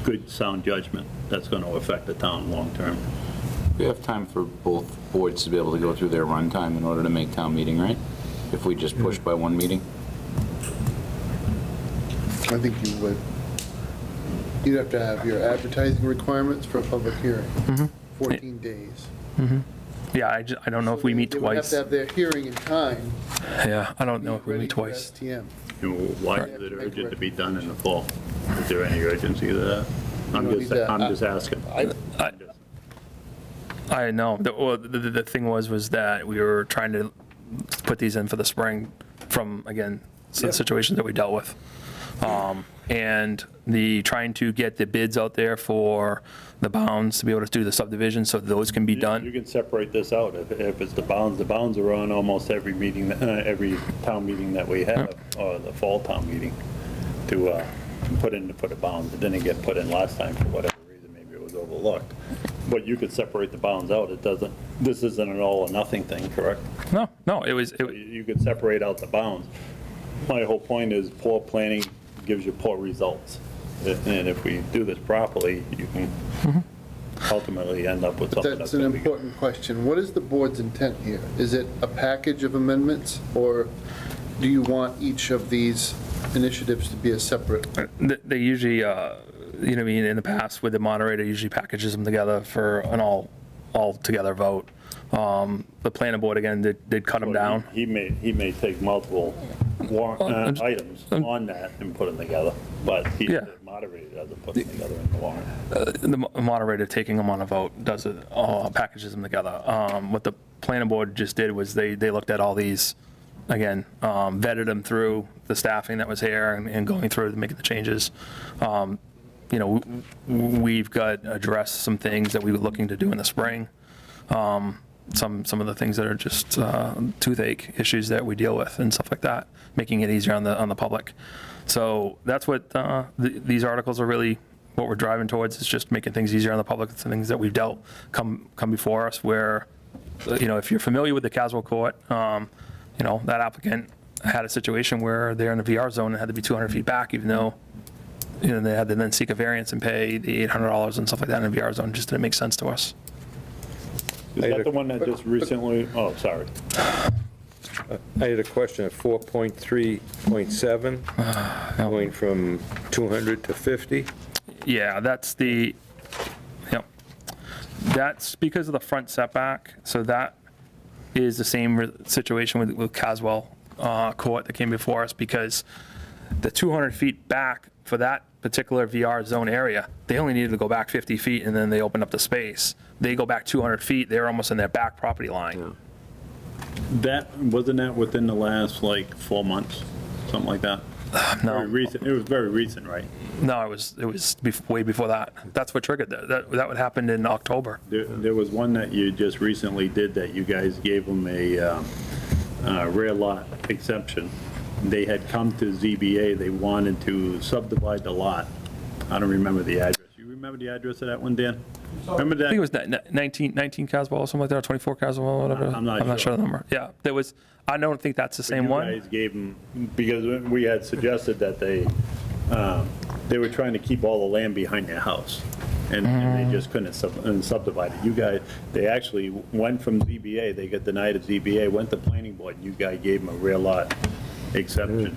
good, sound judgment that's going to affect the town long-term. We have time for both boards to be able to go through their runtime in order to make town meeting, right? If we just push by one meeting? I think you would. You'd have to have your advertising requirements for a public hearing, mm-hmm. 14 days. Mm-hmm. Yeah, I just, I don't know if we meet They would have twice. to have their hearing in time. Yeah, I don't know if we meet twice. STM. You know, Why is it urgent to be done in the fall? Is there any urgency to that? I'm don't just, need that. I'm just asking. I, I know, the, well, the, the the thing was, was that we were trying to put these in for the spring from, again, some situations that we dealt with. Um, And the, trying to get the bids out there for the bounds to be able to do the subdivision, so those can be done. You done. can separate this out. If, if it's the bounds, the bounds are on almost every meeting, uh, every town meeting that we have, or the fall town meeting, to, uh, put in, to put a bounds. It didn't get put in last time for whatever reason, maybe it was overlooked. But you could separate the bounds out. It doesn't, this isn't an all or nothing thing, correct? No, no, it was, it, you could separate out the bounds. My whole point is poor planning gives you poor results. And if we do this properly, you can ultimately end up with But something that's that's an gonna good. important question. What is the board's intent here? Is it a package of amendments, or do you want each of these initiatives to be a separate? Th- They usually, uh, you know, I mean, in the past with the moderator, usually packages them together for an all, all-together vote. Um, The planning board, again, did, did cut them Well, down. He he may, he may take multiple warrant, uh, items I'm- on that and put them together, but he, Yeah. The moderator the. Uh, The mo- moderator taking them on a vote does it, all packages them together. Um, What the planning board just did was they, they looked at all these, again, um, vetted them through the staffing that was here and- and going through and making the changes. Um, You know, we've got addressed some things that we were looking to do in the spring. Um, Some, some of the things that are just uh, toothache issues that we deal with and stuff like that, making it easier on the, on the public. So that's what, uh, th- these articles are really, what we're driving towards, is just making things easier on the public. It's the things that we've dealt, come, come before us where, uh, you know, if you're familiar with the Caswell Court, um, you know, that applicant had a situation where they're in the VR zone and had to be 200 feet back, even though, you know, they had to then seek a variance and pay the $800 and stuff like that in the VR zone, just didn't make sense to us. Is that the one that just recently, oh, sorry. I had a question at 4.3.7, going from 200 to 50. Yeah, that's the, yep. That's because of the front setback, so that is the same situation with, with Caswell uh, Court that came before us, because the 200 feet back for that particular VR zone area, they only needed to go back 50 feet, and then they opened up the space. They go back 200 feet, they're almost in their back property line. That, wasn't that within the last, like, four months, something like that? Very No, recent, it was very recent, right? no, it was, it was bef- way before that. That's what triggered that. That, that would happen in October. There, there was one that you just recently did that you guys gave them a, uh, rear lot exemption. They had come to ZBA, they wanted to subdivide the lot. I don't remember the address. You remember the address of that one, Dan? Remember I think it was that? ni- ni- 19, 19 Caswell or something like that, or 24 Caswell, whatever. I'm not sure sure. of the number. Yeah, there was, I don't think that's the same one. You guys gave them, because we had suggested that they, um, they were trying to keep all the land behind their house. And and they just couldn't sub- and subdivide it. You guys, they actually went from ZBA, they got denied at ZBA, went to the planning board, and you guys gave them a rear lot exception.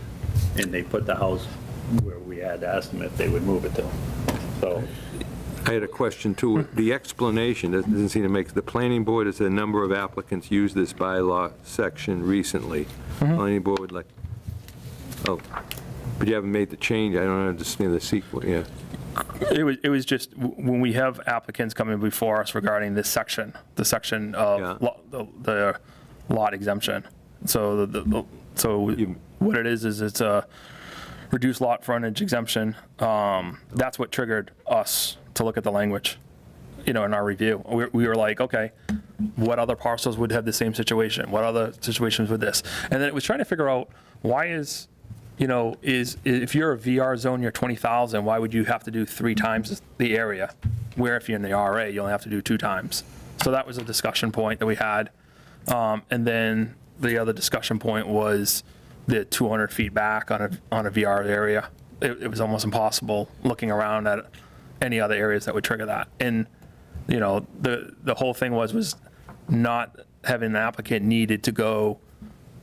And they put the house where we had asked them if they would move it to. So, I had a question too. The explanation, that doesn't seem to make, the planning board has a number of applicants use this bylaw section recently. Planning board would like, oh, but you haven't made the change, I don't understand the sequence, yeah. It was, it was just, w- when we have applicants coming before us regarding this section, the section Yeah. of lo- the the lot exemption. So, the- the, so what it is, is it's a reduced lot frontage exemption. Um, That's what triggered us to look at the language, you know, in our review. We we were like, okay, what other parcels would have the same situation? What other situations would this? And then it was trying to figure out, why is, you know, is, if you're a VR zone, you're 20,000, why would you have to do three times the area? Where if you're in the RA, you only have to do two times. So that was a discussion point that we had. Um, And then the other discussion point was the 200 feet back on a, on a VR area. It, it was almost impossible looking around at any other areas that would trigger that. And, you know, the, the whole thing was, was not having the applicant needed to go,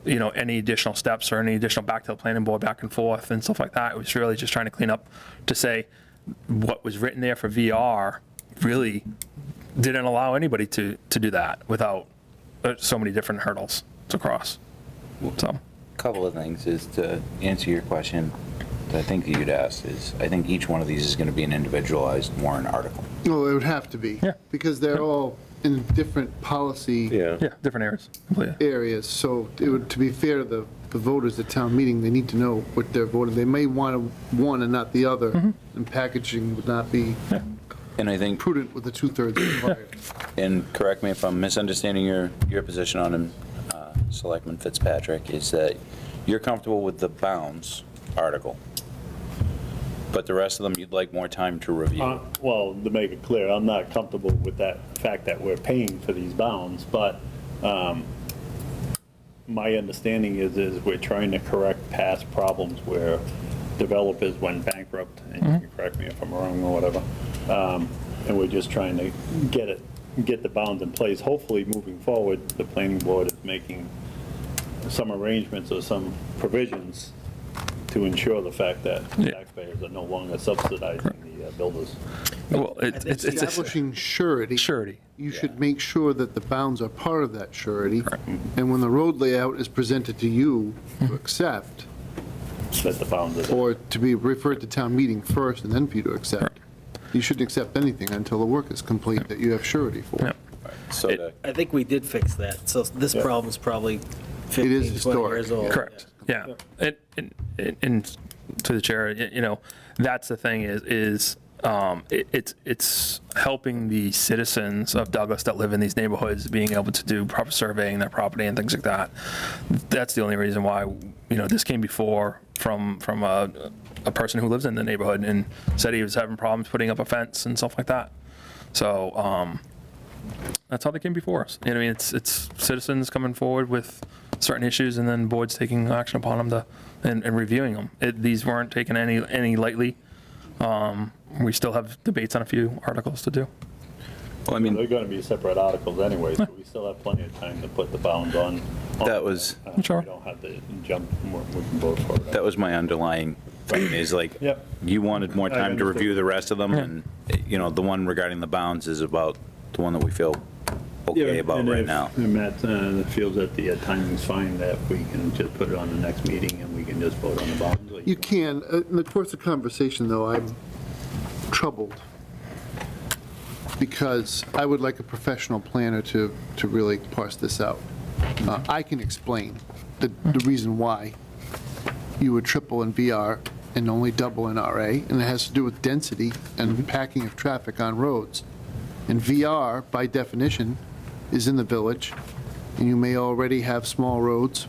you know, any additional steps or any additional back to the planning board, back and forth and stuff like that. It was really just trying to clean up to say what was written there for VR really didn't allow anybody to, to do that without uh, so many different hurdles to cross. So, Couple of things is to answer your question, I think you'd asked, is I think each one of these is going to be an individualized warrant article. No, it would have to be. Yeah. Because they're all in different policy Yeah. yeah, different areas. completely. areas, so it would, to be fair to the, the voters at town meeting, they need to know what they're voting. They may want one and not the other, and packaging would not be And I think prudent with the two-thirds required. and correct me if I'm misunderstanding your, your position on him, uh, Selectman Fitzpatrick, is that you're comfortable with the bounds article, but the rest of them you'd like more time to uh, review. well, to make it clear, I'm not comfortable with that fact that we're paying for these bounds, but um, my understanding is, is we're trying to correct past problems where developers went bankrupt, and you can correct me if I'm wrong or whatever, um, and we're just trying to get it, get the bounds in place. Hopefully, moving forward, the planning board is making some arrangements or some provisions to ensure the fact that Yeah. taxpayers are no longer subsidizing the uh, builders. Well, it- it's, it's a Establishing surety. surety. You should make sure that the bounds are part of that surety. And when the road layout is presented to you to accept, that the bounds are. or to be referred to town meeting first and then for you to accept, you shouldn't accept anything until the work is complete that you have surety for. Yeah. So to- I think we did fix that, so this Yeah. problem's probably It is 15, 20 years old. Correct, yeah. And, and, and to the chair, you know, that's the thing is, is um, it- it's, it's helping the citizens of Douglas that live in these neighborhoods being able to do proper surveying their property and things like that. That's the only reason why, you know, this came before from, from a, a person who lives in the neighborhood and said he was having problems putting up a fence and stuff like that. So, um, that's how they came before us. You know, I mean, it's, it's citizens coming forward with certain issues and then boards taking action upon them to, and, and reviewing them. It, these weren't taken any, any lightly. Um, we still have debates on a few articles to do. Well, I mean, They're gonna be separate articles anyway, so we still have plenty of time to put the bounds on. on That was- uh, Sure. We don't have to jump, we we can vote for it. that was my underlying thing, is like, Yep. you wanted more time to review the rest of them, and, you know, the one regarding the bounds is about the one that we feel okay Yeah, about and right if- now. And Matt uh, feels that the uh, timing's fine, that we can just put it on the next meeting and we can just vote on the bounds. like- You can, uh, in the course of conversation, though, I'm troubled, because I would like a professional planner to, to really parse this out. Uh, I can explain the, the reason why, you would triple in VR and only double in RA, and it has to do with density and packing of traffic on roads. And VR, by definition, is in the village, and you may already have small roads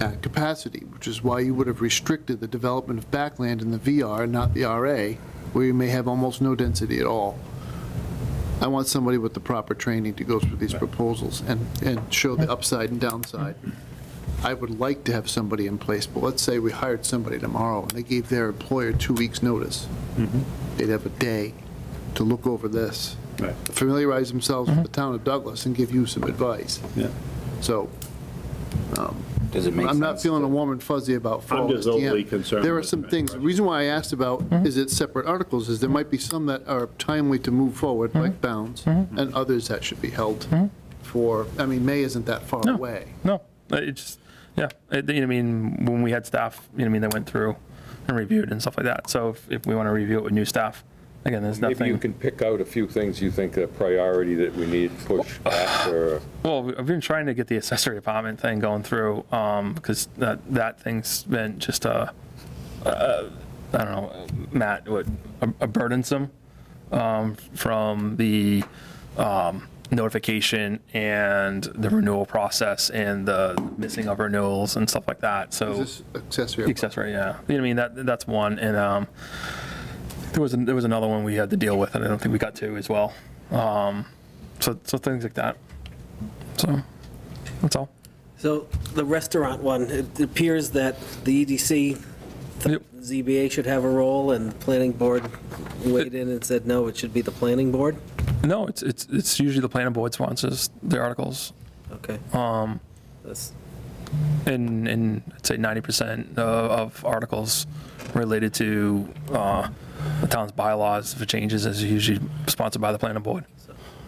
at capacity, which is why you would have restricted the development of backland in the VR, and not the RA, where you may have almost no density at all. I want somebody with the proper training to go through these proposals and, and show the upside and downside. I would like to have somebody in place, but let's say we hired somebody tomorrow and they gave their employer two weeks' notice. Mm-hmm. They'd have a day to look over this, Right. familiarize themselves with the mm-hmm. town of Douglas and give you some advice. Yeah. So, um, Does it make sense? I'm not feeling a warm and fuzzy about I'm fall just as DM. overly concerned There are with some the things, the reason why I asked about, mm-hmm. is it separate articles, is there might be some that are timely to move forward, mm-hmm. like bounds, and others that should be held for, I mean, May isn't that far No. away. No, uh, it just, yeah, it- you I mean, when we had staff, you know, I mean, they went through and reviewed and stuff like that. So if, if we want to review it with new staff, again, there's Maybe you can pick out a few things you think are priority that we need to push after. Well, I've been trying to get the accessory apartment thing going through, um, because that, that thing's been just a, uh, don't know, Matt, what, a a burdensome, um, from the, um, notification and the renewal process and the missing of renewals and stuff like that, so. Is this accessory? Accessory, yeah. You know what I mean? That, that's one, and, um, there was, there was another one we had to deal with, and I don't think we got to as well. Um, so, so things like that. So, that's all. So the restaurant one, it appears that the EDC, Yep. ZBA should have a role, and the planning board weighed in and said, no, it should be the planning board? No, it's, it's, it's usually the planning board sponsors the articles, Okay. um, That's- and, and I'd say 90% of, of articles related to, uh, the town's bylaws for changes is usually sponsored by the planning board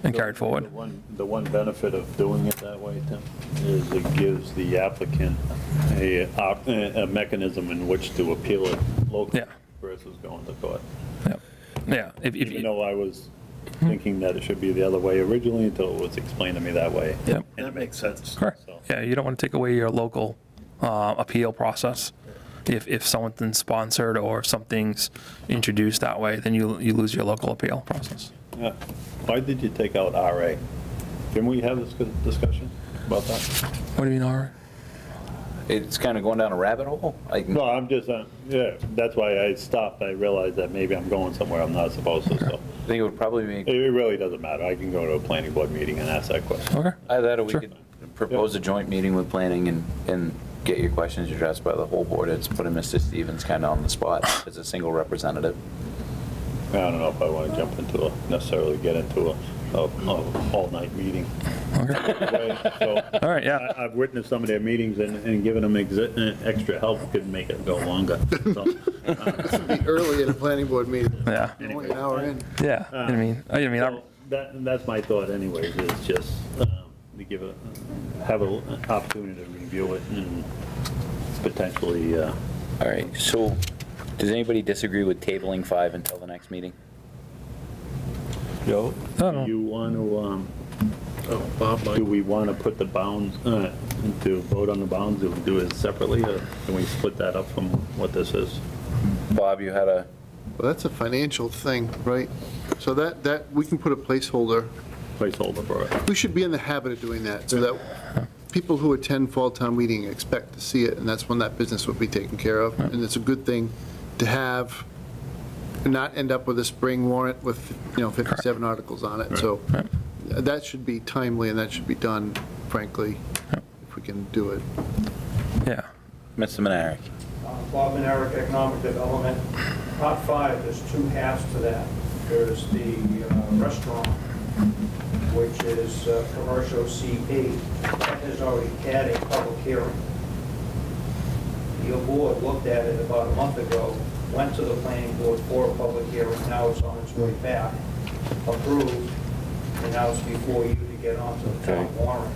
and carried forward. The forward. one, the one benefit of doing it that way, Tim, is it gives the applicant a, op- a mechanism in which to appeal it locally Yeah. versus going to court. Yep. Yeah, if, if, Even though I was thinking that it should be the other way originally until it was explained to me that way. Yep. And it makes sense. Correct. So- Yeah, you don't want to take away your local uh, appeal process. If, if something's sponsored or something's introduced that way, then you, you lose your local appeal process. Yeah. Why did you take out RA? Didn't we have this discussion about that? What do you mean, RA? It's kind of going down a rabbit hole? Like, No, I'm just, uh, yeah, that's why I stopped. I realized that maybe I'm going somewhere I'm not supposed to, so. I think it would probably be, it really doesn't matter. I can go to a planning board meeting and ask that question. Okay. either that or we Sure. could propose a joint meeting with planning and, and get your questions addressed by the whole board. It's putting Mr. Stevens kind of on the spot as a single representative. I don't know if I want to jump into a, necessarily get into a, a, a all-night meeting. So, All right, yeah. I- I've witnessed some of their meetings and, and giving them exi- uh, extra help could make it go longer. So, Be early in a planning board meeting, Yeah, only an hour in. yeah. I mean, I I mean, I- So That, that's my thought anyways, is just um, to give a, have an opportunity to review it and potentially, uh, All right, so does anybody disagree with tabling five until the next meeting? Joe, No, do no. you want to, um, Oh, Bob, do we want to put the bounds, uh, to vote on the bounds, do we do it separately, or can we split that up from what this is? Bob, you had a, Well, that's a financial thing, right? So that, that, we can put a placeholder, Placeholder for it. we should be in the habit of doing that, so that people who attend Fall Town Meeting expect to see it, and that's when that business will be taken care of. And it's a good thing to have, and not end up with a spring warrant with, you know, 57 articles on it. So that should be timely, and that should be done, frankly, if we can do it. yeah. Mr. Menard. Uh, Bob and Eric, Economic Development. Part five, there's two halves to that. There's the uh, restaurant, which is uh, commercial C8. That has already had a public hearing. Your board looked at it about a month ago, went to the planning board for a public hearing, now it's on its way back, approved, and now it's before you to get onto the town warrant.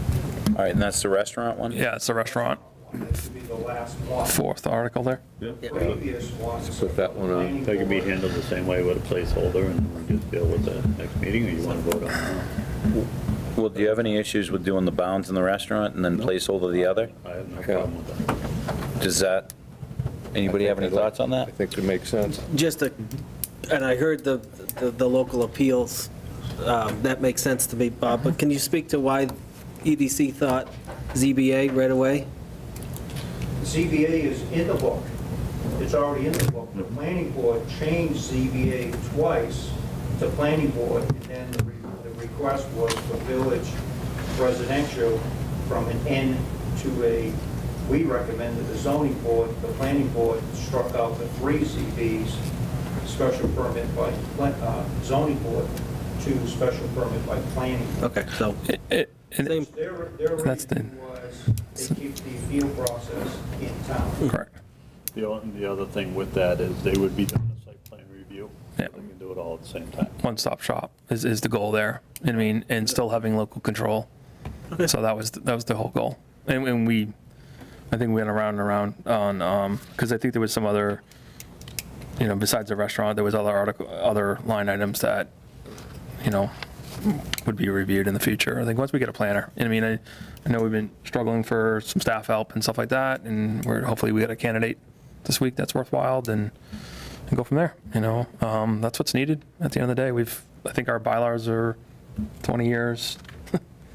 All right, and that's the restaurant one? Yeah, it's a restaurant, That should be the last one. fourth article there. Previous ones. Put that one on. That could be handled the same way with a placeholder and just deal with the next meeting, or you want to vote on it? Well, do you have any issues with doing the bounds in the restaurant and then placeholder the other? I have no problem with that. Does that Anybody have any thoughts on that? I think it makes sense. Just a, and I heard the, the- the local appeals, um, that makes sense to me, Bob, but can you speak to why EDC thought ZBA right away? ZBA is in the book. It's already in the book. The planning board changed ZBA twice to planning board, and then the re- the request was for village residential from an N to a, we recommended the zoning board, the planning board struck out the three ZBs, special permit by uh, zoning board to special permit by planning. board. Okay, so, It- it- and- same, Their, their That's the- reason was they keep the appeal process in town. Correct. The o- the other thing with that is they would be doing a site plan review. so Yeah. They can do it all at the same time. One-stop shop is, is the goal there. I mean, and still having local control. So that was, that was the whole goal. And, and we, I think we went around and around on, um, because I think there was some other, you know, besides the restaurant, there was other article, other line items that, you know, would be reviewed in the future. I think once we get a planner, and I mean, I, I know we've been struggling for some staff help and stuff like that, and we're, hopefully we get a candidate this week that's worthwhile, then, and go from there, you know? Um, that's what's needed at the end of the day. We've, I think our bylaws are 20 years,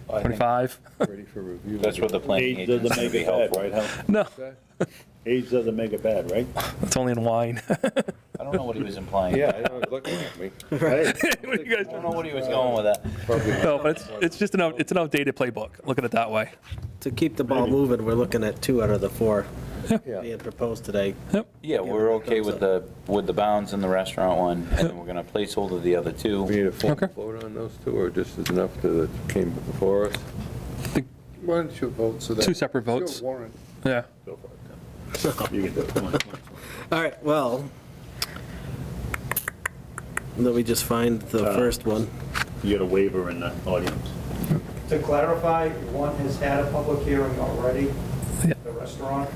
I think 25. Ready for review. That's what the planning Age agent's doesn't going to make be it bad, helpful. right, Hal? No, Age doesn't make it bad, right? it's only in wine. I don't know what he was implying. Yeah, I know, looking at me. What are you guys I don't know what he was going with that. No, but it's, it's just an, out- it's an outdated playbook. Look at it that way. to keep the ball moving, we're looking at two out of the four Yeah. being proposed today. Yeah, we're okay with the, with the bounds and the restaurant one, and then we're going to placeholder the other We two. need a formal Okay. vote on those two, or just is enough to, that came before us? Why don't you vote so that? Two separate It's your votes. warrant. Yeah. Go for it. Tom. You can do it. Come on, come on. All right, well, let me just find the Uh, first one. You got a waiver in the audience. To clarify, one has had a public hearing already, Yeah. the restaurant.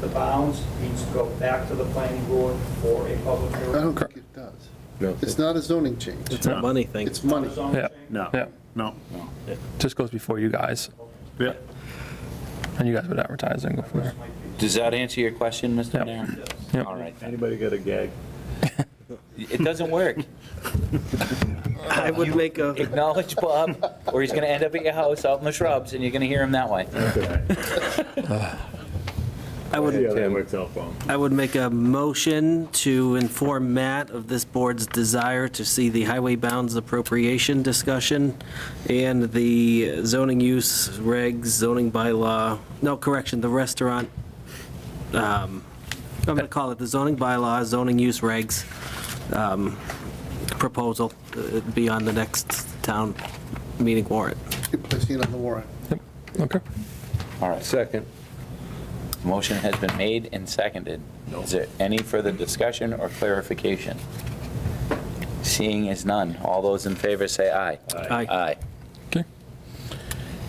The bounds needs to go back to the planning board for a public hearing. I hearing. don't think it does. No. It's not a zoning change. It's a money thing. It's money. Zoning Yeah. change? No, Yeah. no, no. Just goes before you guys, Yeah. and you guys would advertise and go from there. Does that answer your question, Mr. Yep. Mayor? Yep. All right. then. Anybody got a gag? It doesn't work. I would make a, Acknowledge Bob, or he's going to end up at your house out in the shrubs, and you're going to hear him that way. I would, Yeah, that works out for 'em. I would make a motion to inform Matt of this board's desire to see the highway bounds appropriation discussion and the zoning use regs, zoning bylaw, no, correction, the restaurant, um, I'm going to call it the zoning bylaw, zoning use regs um, proposal uh, be on the next town meeting warrant. Placing it on the warrant. Okay. All right. Second. Motion has been made and seconded. Is there any further discussion or clarification? Seeing as none, all those in favor say aye. Aye. Aye. Okay.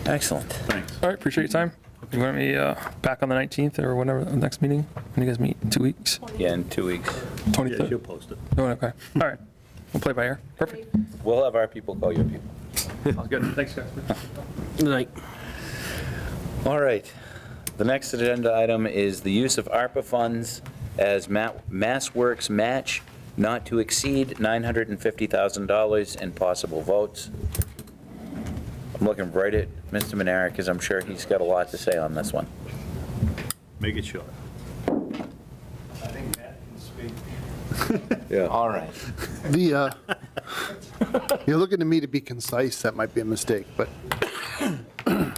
Excellent. Thanks. All right, appreciate your time. You want me uh, back on the 19th or whatever, the next meeting? When you guys meet, in two weeks? Yeah, in two weeks. Yeah, 23rd? she'll post it. Oh, okay. All right. We'll play by ear. Perfect. We'll have our people call your people. Sounds good. Thanks, guys. Good night. All right. The next agenda item is the use of ARPA funds as Ma- Mass Works match not to exceed $950,000 and possible votes. I'm looking right at Mr. Manera because I'm sure he's got a lot to say on this one. Make it short. I think Matt can speak. Yeah. All right. The, uh, you're looking to me to be concise, that might be a mistake, but an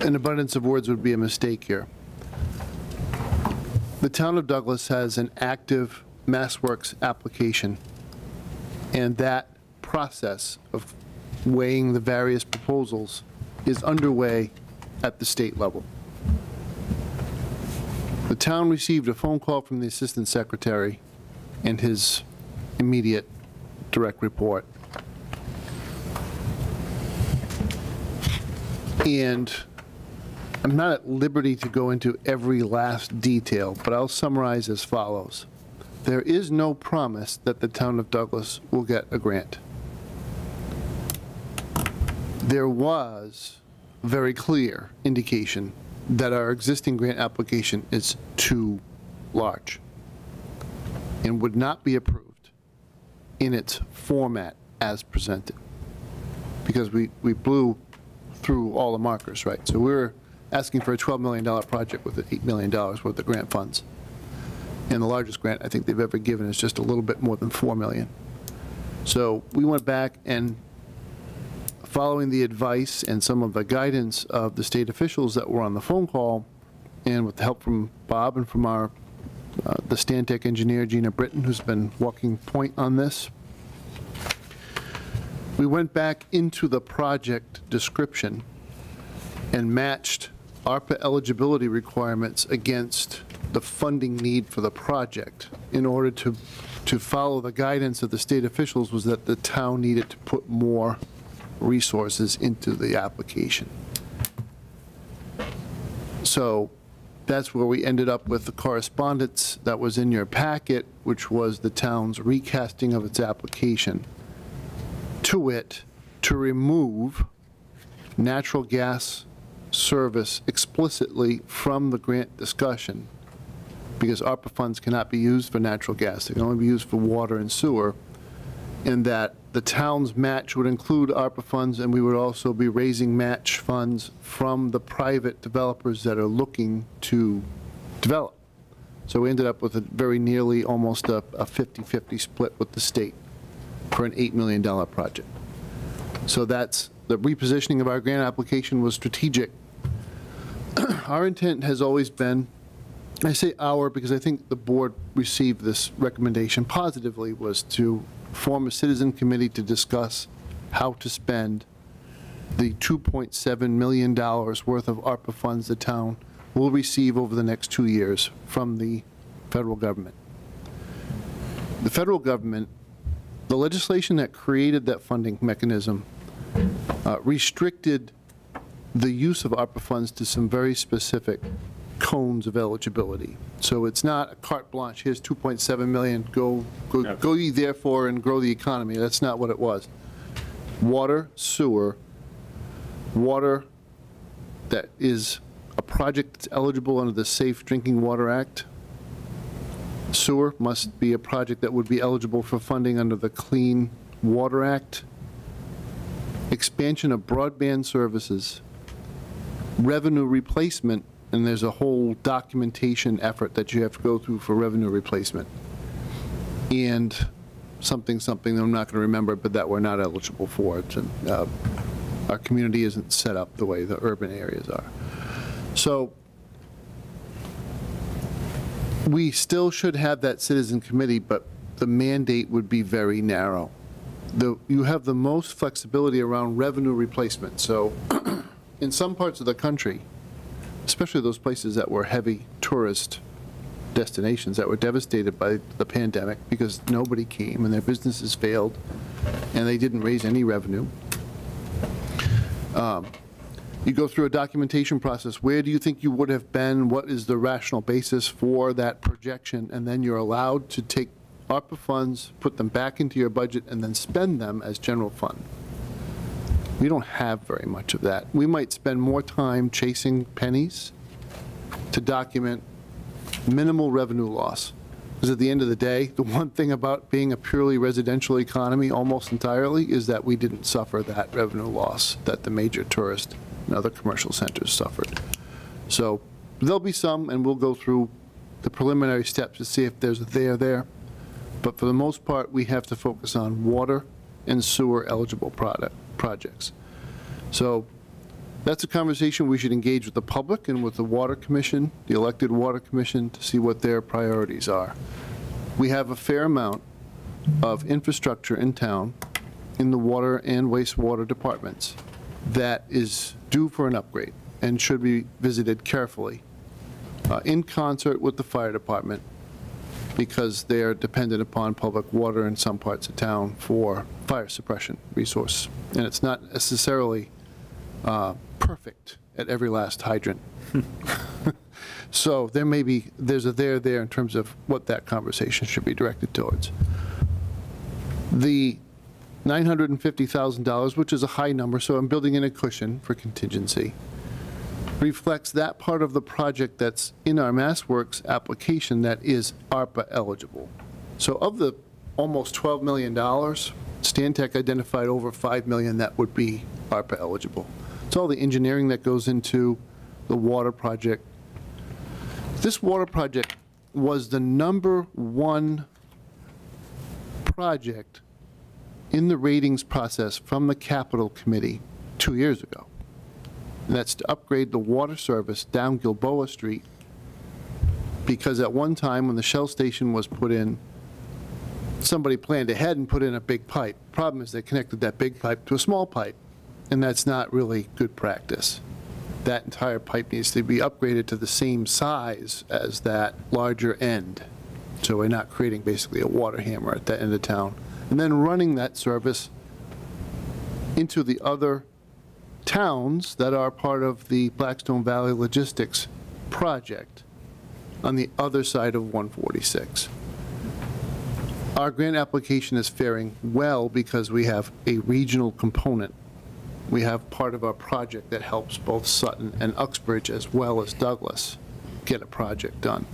abundance of words would be a mistake here. The town of Douglas has an active MassWorks application, and that process of weighing the various proposals is underway at the state level. The town received a phone call from the Assistant Secretary and his immediate direct report. And I'm not at liberty to go into every last detail, but I'll summarize as follows. There is no promise that the town of Douglas will get a grant. There was very clear indication that our existing grant application is too large and would not be approved in its format as presented. Because we, we blew through all the markers, right? So we're asking for a $12 million project with $8 million worth of grant funds. And the largest grant I think they've ever given is just a little bit more than 4 million. So we went back and following the advice and some of the guidance of the state officials that were on the phone call, and with the help from Bob and from our, uh, the Stantec engineer, Gina Britton, who's been walking point on this, we went back into the project description and matched ARPA eligibility requirements against the funding need for the project in order to, to follow the guidance of the state officials was that the town needed to put more resources into the application. So that's where we ended up with the correspondence that was in your packet, which was the town's recasting of its application. To it, to remove natural gas service explicitly from the grant discussion, because ARPA funds cannot be used for natural gas, they can only be used for water and sewer, and that the town's match would include ARPA funds, and we would also be raising match funds from the private developers that are looking to develop. So we ended up with a very nearly almost a a 50-50 split with the state for an $8 million project. So that's, the repositioning of our grant application was strategic. Our intent has always been, I say our because I think the board received this recommendation positively, was to form a citizen committee to discuss how to spend the $2.7 million worth of ARPA funds the town will receive over the next two years from the federal government. The federal government, the legislation that created that funding mechanism uh, restricted the use of ARPA funds to some very specific cones of eligibility. So it's not a carte blanche, here's 2.7 million, go, go go ye therefore and grow the economy. That's not what it was. Water, sewer, water that is a project that's eligible under the Safe Drinking Water Act. Sewer must be a project that would be eligible for funding under the Clean Water Act. Expansion of broadband services. Revenue replacement and there's a whole documentation effort that you have to go through for revenue replacement. And something, something that I'm not going to remember, but that we're not eligible for. Uh, Our community isn't set up the way the urban areas are. So we still should have that citizen committee, but the mandate would be very narrow. The, you have the most flexibility around revenue replacement. So in some parts of the country, especially those places that were heavy tourist destinations that were devastated by the pandemic because nobody came and their businesses failed and they didn't raise any revenue. Um, You go through a documentation process. Where do you think you would have been? What is the rational basis for that projection? And then you're allowed to take ARPA funds, put them back into your budget, and then spend them as general fund. We don't have very much of that. We might spend more time chasing pennies to document minimal revenue loss. Because at the end of the day, the one thing about being a purely residential economy almost entirely is that we didn't suffer that revenue loss that the major tourist and other commercial centers suffered. So there'll be some, and we'll go through the preliminary steps to see if there's a there there. But for the most part, we have to focus on water and sewer eligible product, projects. So that's a conversation we should engage with the public and with the Water Commission, the elected Water Commission, to see what their priorities are. We have a fair amount of infrastructure in town, in the water and wastewater departments, that is due for an upgrade and should be visited carefully, uh, in concert with the fire department, because they are dependent upon public water in some parts of town for fire suppression resource. And it's not necessarily uh, perfect at every last hydrant. So there may be, there's a there there in terms of what that conversation should be directed towards. The $950,000, which is a high number, so I'm building in a cushion for contingency. Reflects that part of the project that's in our MassWorks application that is ARPA eligible. So of the almost $12 million, Stantec identified over 5 million that would be ARPA eligible. It's all the engineering that goes into the water project. This water project was the number one project in the ratings process from the capital committee two years ago. And that's to upgrade the water service down Gilboa Street, because at one time, when the Shell station was put in, somebody planned ahead and put in a big pipe. Problem is, they connected that big pipe to a small pipe, and that's not really good practice. That entire pipe needs to be upgraded to the same size as that larger end, so we're not creating basically a water hammer at that end of town. And then running that service into the other towns that are part of the Blackstone Valley Logistics project on the other side of 146. Our grant application is faring well because we have a regional component. We have part of our project that helps both Sutton and Uxbridge as well as Douglas get a project done.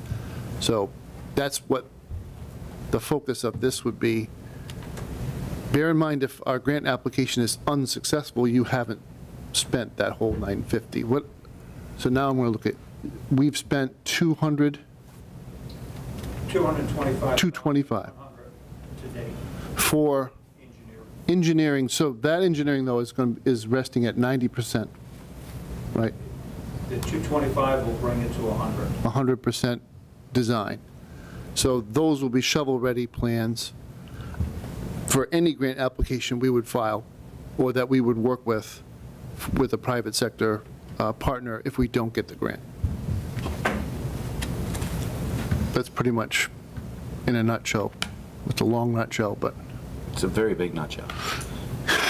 So that's what the focus of this would be. Bear in mind, if our grant application is unsuccessful, you haven't spent that whole 950. What, so now I'm going to look at, we've spent 200, 225. 225 To date, for engineering. engineering, so that engineering, though, is going, is resting at 90%, right? The 225 will bring it to 100. 100% design. So those will be shovel-ready plans for any grant application we would file, or that we would work with, with a private sector uh, partner if we don't get the grant. That's pretty much in a nutshell. It's a long nutshell, but It's a very big nutshell.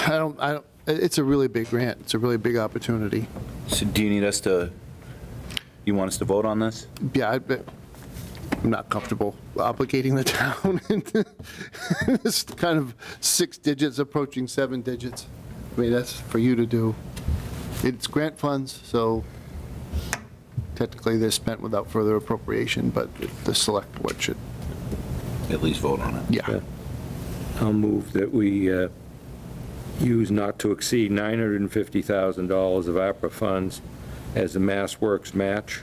I don't, I don't, it's a really big grant. It's a really big opportunity. So do you need us to, you want us to vote on this? Yeah, I I'm not comfortable obligating the town into this kind of six digits approaching seven digits. I mean, that's for you to do. It's grant funds, so technically they're spent without further appropriation, but the select board should, At least vote on it. yeah. I'll move that we uh, use not to exceed $950,000 of APRA funds as the Mass Works match.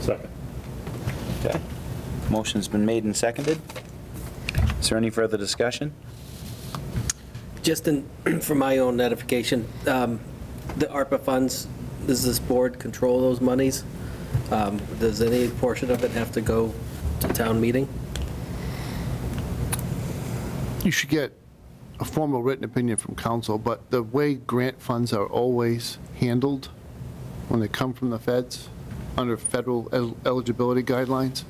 Second. Okay. Motion's been made and seconded. Is there any further discussion? Just in, for my own edification, um, the ARPA funds, does this board control those monies? Um, Does any portion of it have to go to town meeting? You should get a formal written opinion from counsel, but the way grant funds are always handled when they come from the feds, under federal el- eligibility guidelines,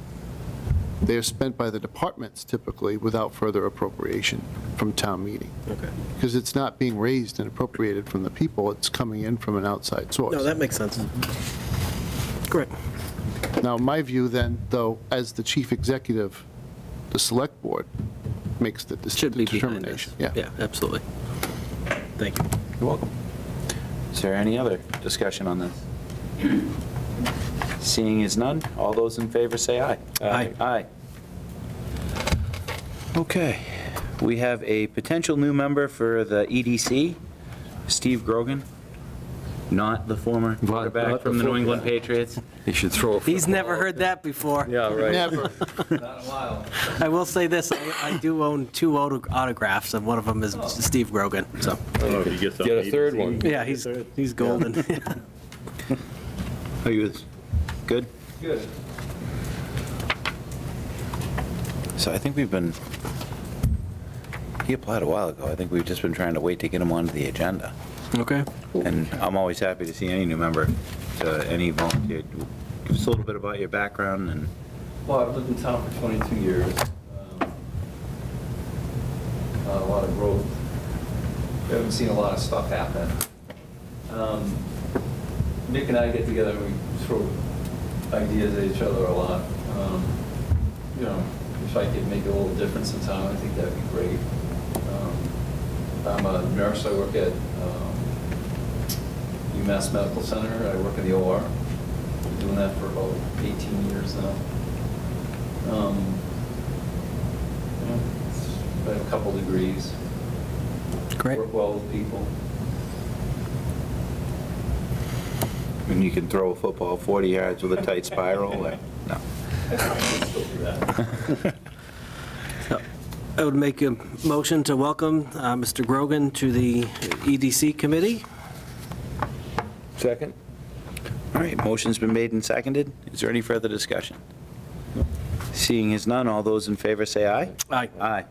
they are spent by the departments typically without further appropriation from town meeting. Okay. Because it's not being raised and appropriated from the people, it's coming in from an outside source. No, that makes sense. Great. Now, my view then, though, as the chief executive, the select board makes the dis- Should be behind this. determination. Yeah. Yeah, absolutely. Thank you. You're welcome. Is there any other discussion on this? Seeing as none, all those in favor say aye. Aye. Aye. Okay, we have a potential new member for the EDC, Steve Grogan, not the former quarterback not from the New England fullback. Patriots. You should throw a He's never heard that before. Yeah, right. Never. I will say this, I I do own two auto- autographs, and one of them is Steve Grogan, so, Oh, you get some Get a third one. yeah, he's, he's golden. Are you good? Good. So I think we've been, he applied a while ago. I think we've just been trying to wait to get him onto the agenda. Okay. And I'm always happy to see any new member, to any volunteer. Give us a little bit about your background and Well, I've lived in town for 22 years. Um, A lot of growth. We haven't seen a lot of stuff happen. Um, Nick and I get together, and we throw ideas at each other a lot. Um, You know, if I could make a little difference in town, I think that'd be great. Um, I'm a nurse, I work at um, UMass Medical Center. I work in the OR. Been doing that for about 18 years now. Um, you know, I have a couple degrees. Great. Work well with people. And you can throw a football 40 yards with a tight spiral, or, no. I can still do that. So, I would make a motion to welcome uh, Mr. Grogan to the EDC committee. Second? All right, motion's been made and seconded. Is there any further discussion? Seeing as none, all those in favor say aye. Aye. Aye.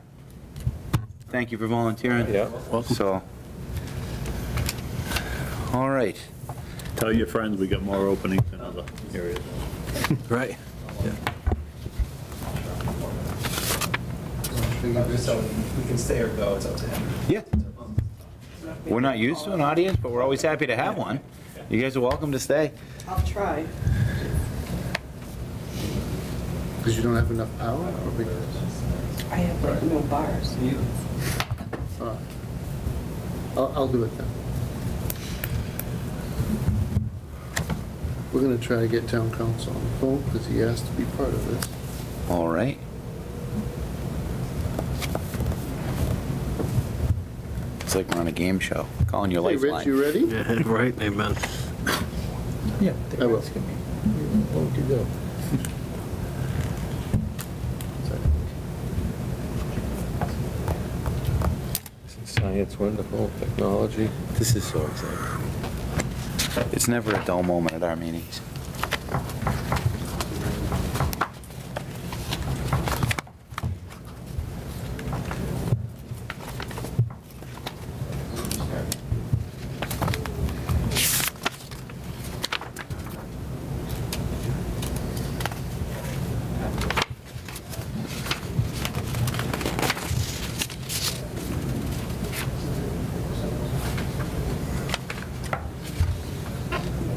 Thank you for volunteering. Yeah. Welcome. So, all right. Tell your friends we got more openings in other areas. Right. So we can stay or go, it's up to him. Yeah. We're not used to an audience, but we're always happy to have one. You guys are welcome to stay. I'll try. Because you don't have enough power? or because- I have like no bars. all right. I'll, I'll do it then. We're gonna try to get town counsel on the phone because he has to be part of this. All right. It's like we're on a game show, calling your Hey, Rich, lifeline. you ready? Yeah, Right, amen. Yeah. I will. Won't you go? Science, wonderful, technology. This is so exciting. It's never a dull moment at our meetings.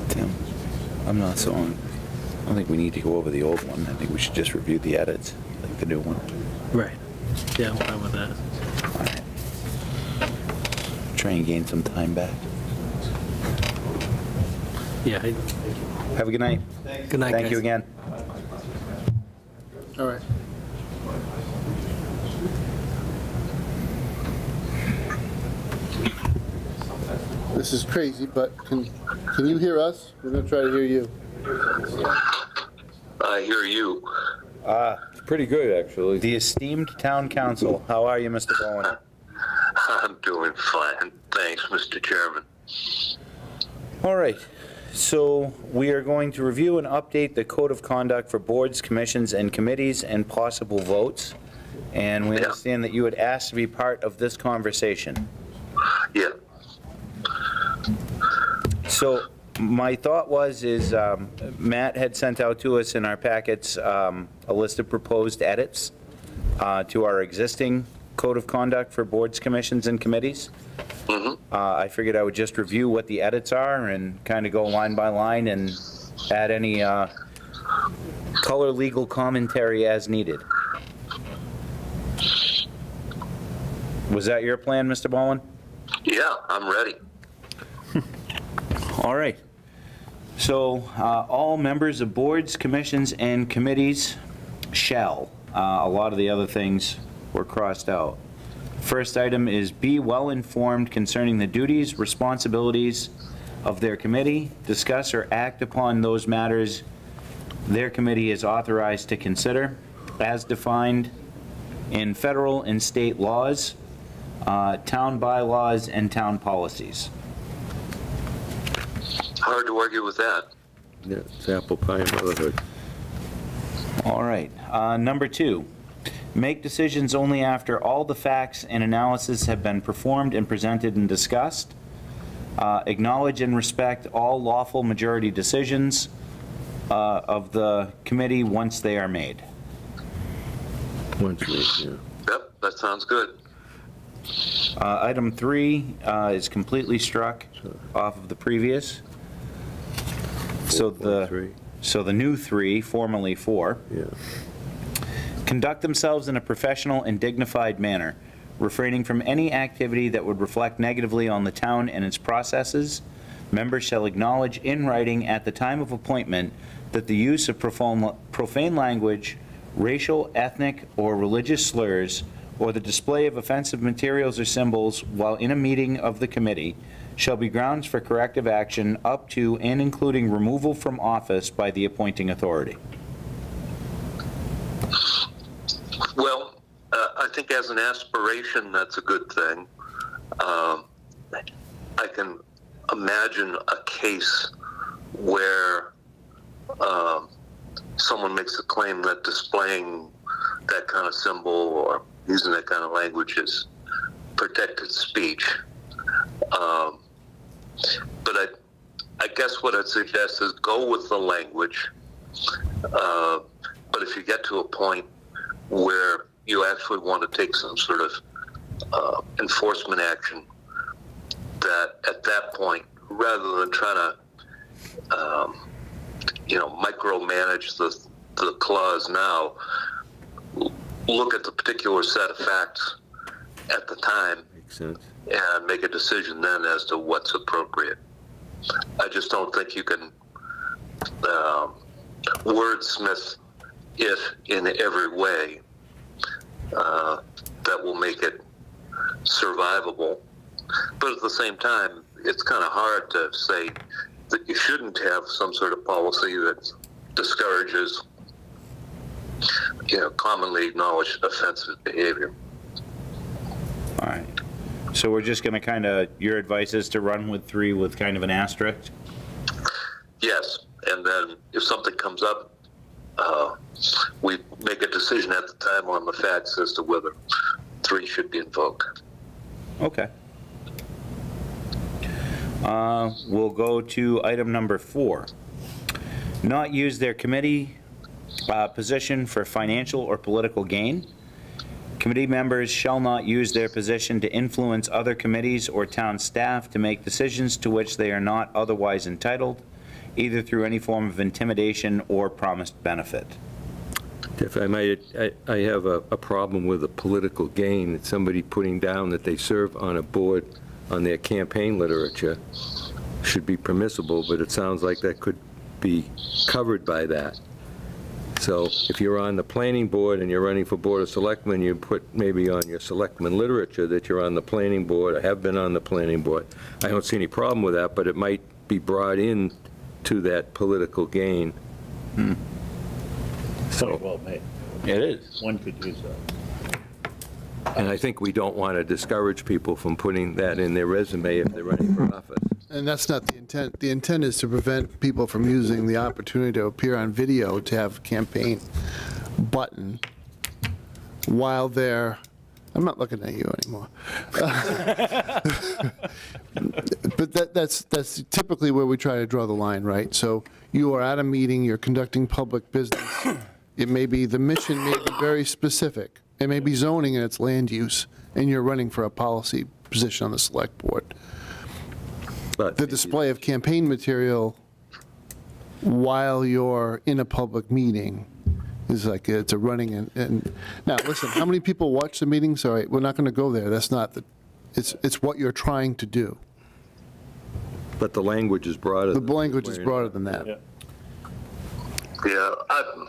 Tim, I'm not so on, I don't think we need to go over the old one. I think we should just review the edits, like the new one. Right. Yeah, I'm fine with that. All right. Try and gain some time back. Yeah. I- Have a good night. Good night, guys. Thank you again. All right. This is crazy, but can, can you hear us? We're gonna try to hear you. I hear you. Uh, pretty good, actually. The esteemed town counsel, how are you, Mr. Bowen? I'm doing fine. Thanks, Mr. Chairman. All right, so we are going to review and update the code of conduct for boards, commissions, and committees and possible votes. And we Yeah. understand that you had asked to be part of this conversation. Yeah. So my thought was, is um, Matt had sent out to us in our packets um, a list of proposed edits uh, to our existing code of conduct for boards, commissions, and committees. hmm Uh, I figured I would just review what the edits are and kind of go line by line and add any uh, color legal commentary as needed. Was that your plan, Mr. Bowen? Yeah, I'm ready. All right. So, uh, all members of boards, commissions, and committees shall. Uh, A lot of the other things were crossed out. First item is be well-informed concerning the duties, responsibilities of their committee, discuss or act upon those matters their committee is authorized to consider, as defined in federal and state laws, uh, town bylaws, and town policies. Hard to argue with that. Yeah, it's apple pie and motherhood. All right. Uh, Number two, make decisions only after all the facts and analysis have been performed and presented and discussed. Uh, Acknowledge and respect all lawful majority decisions uh, of the committee once they are made. Once we, yeah. Yep, that sounds good. Uh, Item three uh, is completely struck off of the previous. So the, so the new three, formerly four. yeah. Conduct themselves in a professional and dignified manner, refraining from any activity that would reflect negatively on the town and its processes, members shall acknowledge in writing at the time of appointment that the use of profane profane language, racial, ethnic, or religious slurs, or the display of offensive materials or symbols while in a meeting of the committee shall be grounds for corrective action up to and including removal from office by the appointing authority. Well, uh, I think as an aspiration, that's a good thing. Um, I can imagine a case where um, someone makes a claim that displaying that kind of symbol or using that kind of language is protected speech. Um, but I, I guess what I'd suggest is go with the language. Uh, but if you get to a point where you actually want to take some sort of uh, enforcement action, that at that point, rather than trying to, um, you know, micromanage the the clause now, look at the particular set of facts at the time Makes sense. And make a decision then as to what's appropriate. I just don't think you can um, wordsmith it in every way uh, that will make it survivable. But at the same time, it's kind of hard to say that you shouldn't have some sort of policy that discourages, you know, commonly acknowledged offensive behavior. All right. So we're just going to kind of, your advice is to run with three with kind of an asterisk? Yes, and then if something comes up, uh, we make a decision at the time on the facts as to whether three should be invoked. Okay. Uh, We'll go to item number four. Not use their committee uh, position for financial or political gain. Committee members shall not use their position to influence other committees or town staff to make decisions to which they are not otherwise entitled, either through any form of intimidation or promised benefit. If I might, I, I have a, a problem with a political gain, that somebody putting down that they serve on a board on their campaign literature should be permissible, but it sounds like that could be covered by that. So if you're on the planning board and you're running for Board of Selectmen, you put maybe on your selectman literature that you're on the planning board, or have been on the planning board. I don't see any problem with that, but it might be brought in to that political gain. Hmm. So, well made. It is. One could use that. And I think we don't want to discourage people from putting that in their resume if they're running for office. And that's not the intent. The intent is to prevent people from using the opportunity to appear on video to have a campaign button while they're, I'm not looking at you anymore. But that, that's, that's typically where we try to draw the line, right? So you are at a meeting, you're conducting public business. It may be, the mission may be very specific. It may be zoning and it's land use, and you're running for a policy position on the select board But the display of campaign material while you're in a public meeting is like, it's a running, and, and, now, listen, how many people watch the meetings? All right, we're not going to go there, that's not the, it's, it's what you're trying to do. But the language is broader. The than- language is broader than that. Yeah. Yeah, I,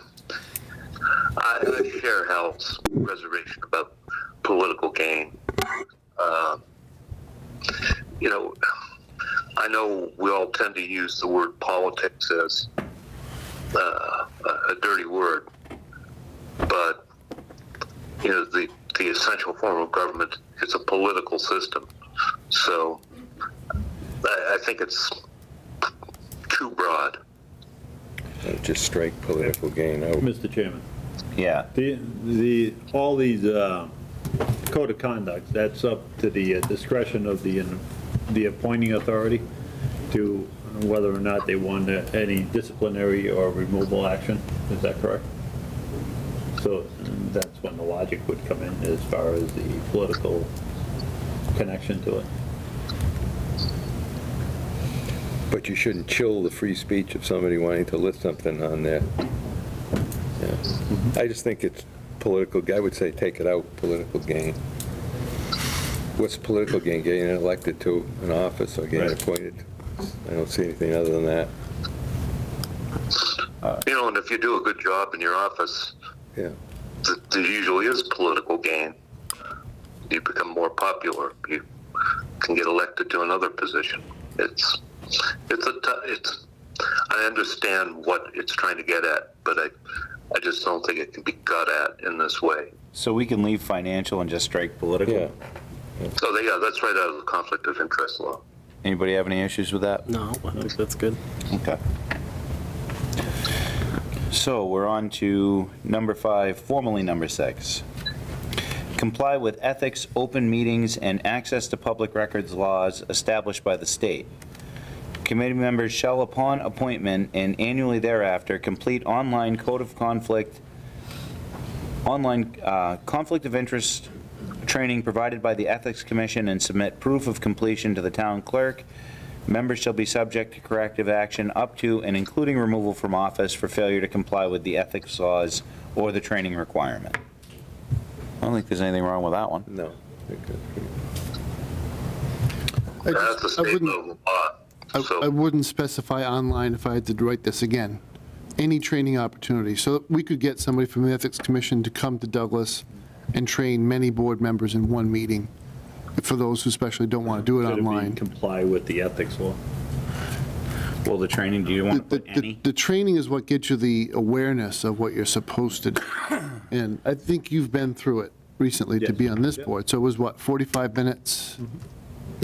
I I share Hal's reservation about political gain. Uh, you know, I know we all tend to use the word politics as uh, a a dirty word, but you know, the the essential form of government is a political system. So I, I think it's too broad. Just strike political gain out. Mr. Chairman, Yeah. the, the, all these uh, code of conduct, that's up to the uh, discretion of the, the appointing authority to whether or not they want any disciplinary or removal action, is that correct? So that's when the logic would come in as far as the political connection to it. But you shouldn't chill the free speech of somebody wanting to list something on there. Yeah. Mm-hmm. I just think it's political, I would say take it out, political gain. What's political gain? Getting elected to an office or getting Right. appointed? I don't see anything other than that. Uh, you know, and if you do a good job in your office, Yeah. th- there usually is political gain. You become more popular. You can get elected to another position. It's it's a it's. I understand what it's trying to get at, but I I just don't think it can be got at in this way. So we can leave financial and just strike political? Yeah. So they, yeah, that's right out of the conflict of interest law. Anybody have any issues with that? No, I think that's good. Okay. So we're on to number five, formerly number six. Comply with ethics, open meetings, and access to public records laws established by the state. Committee members shall, upon appointment and annually thereafter, complete online code of conflict, online uh, conflict of interest training provided by the Ethics Commission and submit proof of completion to the town clerk. Members shall be subject to corrective action up to and including removal from office for failure to comply with the ethics laws or the training requirement. I don't think there's anything wrong with that one. No. I That's a just- I state wouldn't- law. I- So I wouldn't specify online if I had to write this again. Any training opportunity. So we could get somebody from the Ethics Commission to come to Douglas and train many board members in one meeting, for those who especially don't want to do it Should it be online. Comply with the ethics law. Well, the training, do you want to The- put the- any? The training is what gets you the awareness of what you're supposed to do. And I think you've been through it recently to Yes. be on this Yeah. board. So it was what, 45 minutes?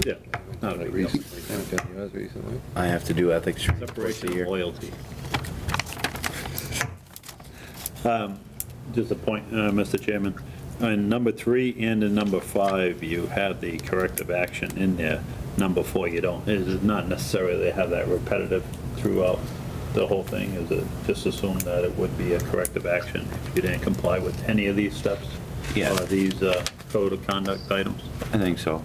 Yeah. Not a big deal. Haven't done recently. I have to do ethics training twice Separation of year. loyalty. Um, Just a point, uh, Mr. Chairman. In number three and in number five, you have the corrective action in there. Number four, you don't. It is not necessarily have that repetitive throughout the whole thing. Is it just assume that it would be a corrective action if you didn't comply with any of these steps? Yeah. Or these uh, code of conduct items? I think so.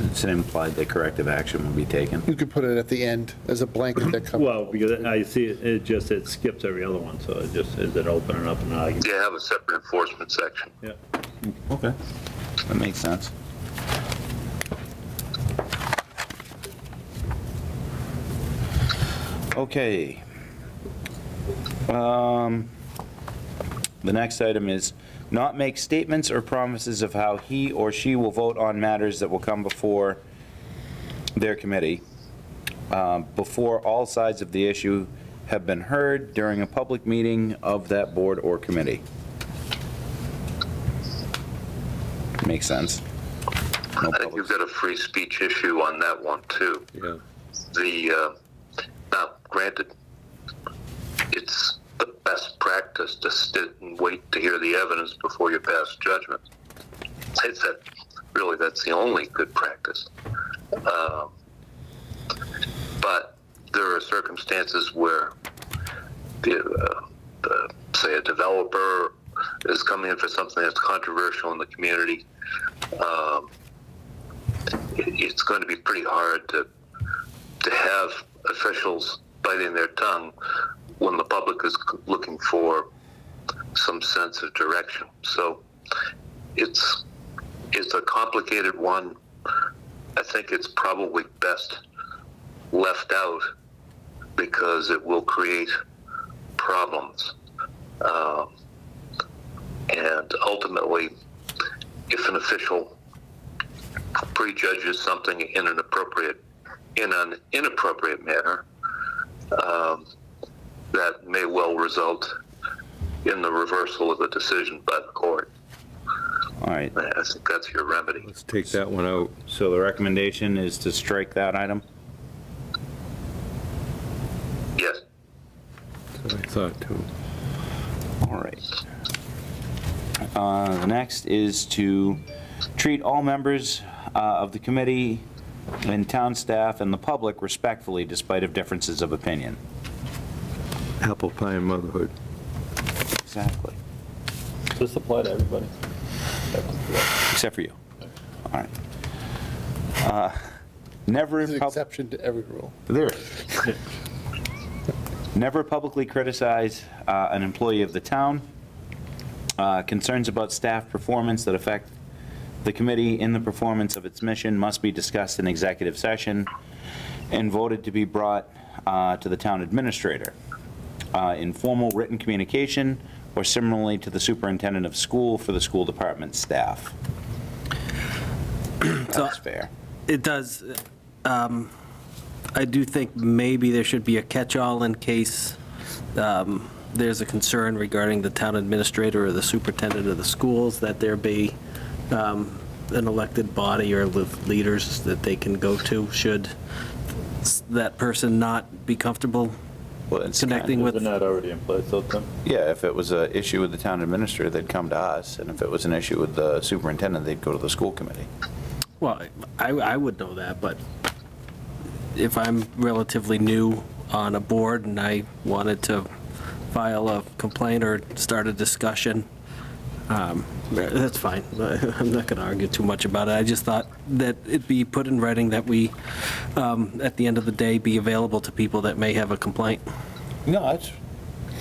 It's implied that corrective action will be taken. You could put it at the end as a blanket that covers. Well, because I see it, it just, it skips every other one, so it just, is it opening up an argument? you have a separate enforcement section. Yeah. Okay. That makes sense. Okay. Um, The next item is not make statements or promises of how he or she will vote on matters that will come before their committee, um, before all sides of the issue have been heard during a public meeting of that board or committee. Makes sense. No I think you've got a free speech issue on that one too. Yeah. The, uh, now granted, it's the best practice to sit and wait to hear the evidence before you pass judgment. It's that, really, that's the only good practice. Um, But there are circumstances where the, uh, the, say a developer is coming in for something that's controversial in the community. Um, it- it's going to be pretty hard to to have officials biting their tongue when the public is looking for some sense of direction. So it's it's a complicated one. I think it's probably best left out because it will create problems. Um, and ultimately, if an official prejudges something in an appropriate in an inappropriate manner, um, that may well result in the reversal of the decision by the court. All right, I think that's your remedy. Let's take that one out. so the recommendation is to strike that item? Yes. So I thought too. All right. Uh, The next is to treat all members uh, of the committee and town staff and the public respectfully despite of differences of opinion. Apple pie and motherhood. Exactly. Does this apply to everybody? Except for you. All right. Uh, Never, There's an exception to every rule. there. Never publicly criticize uh, an employee of the town. Uh, Concerns about staff performance that affect The committee, in the performance of its mission, must be discussed in executive session and voted to be brought uh, to the town administrator. Uh, In formal written communication or similarly to the superintendent of school for the school department staff. That's fair. It does, um, I do think maybe there should be a catch-all in case um, there's a concern regarding the town administrator or the superintendent of the schools, that there be um, an elected body or le- leaders that they can go to, should that person not be comfortable Well, it's connecting with. Isn't that already in place, though, Tim? Yeah, if it was an issue with the town administrator, they'd come to us, and if it was an issue with the superintendent, they'd go to the school committee. Well, I, I would know that, but if I'm relatively new on a board and I wanted to file a complaint or start a discussion, um, that's fine. I'm not going to argue too much about it. I just thought that it be put in writing that we, um, at the end of the day, be available to people that may have a complaint. No,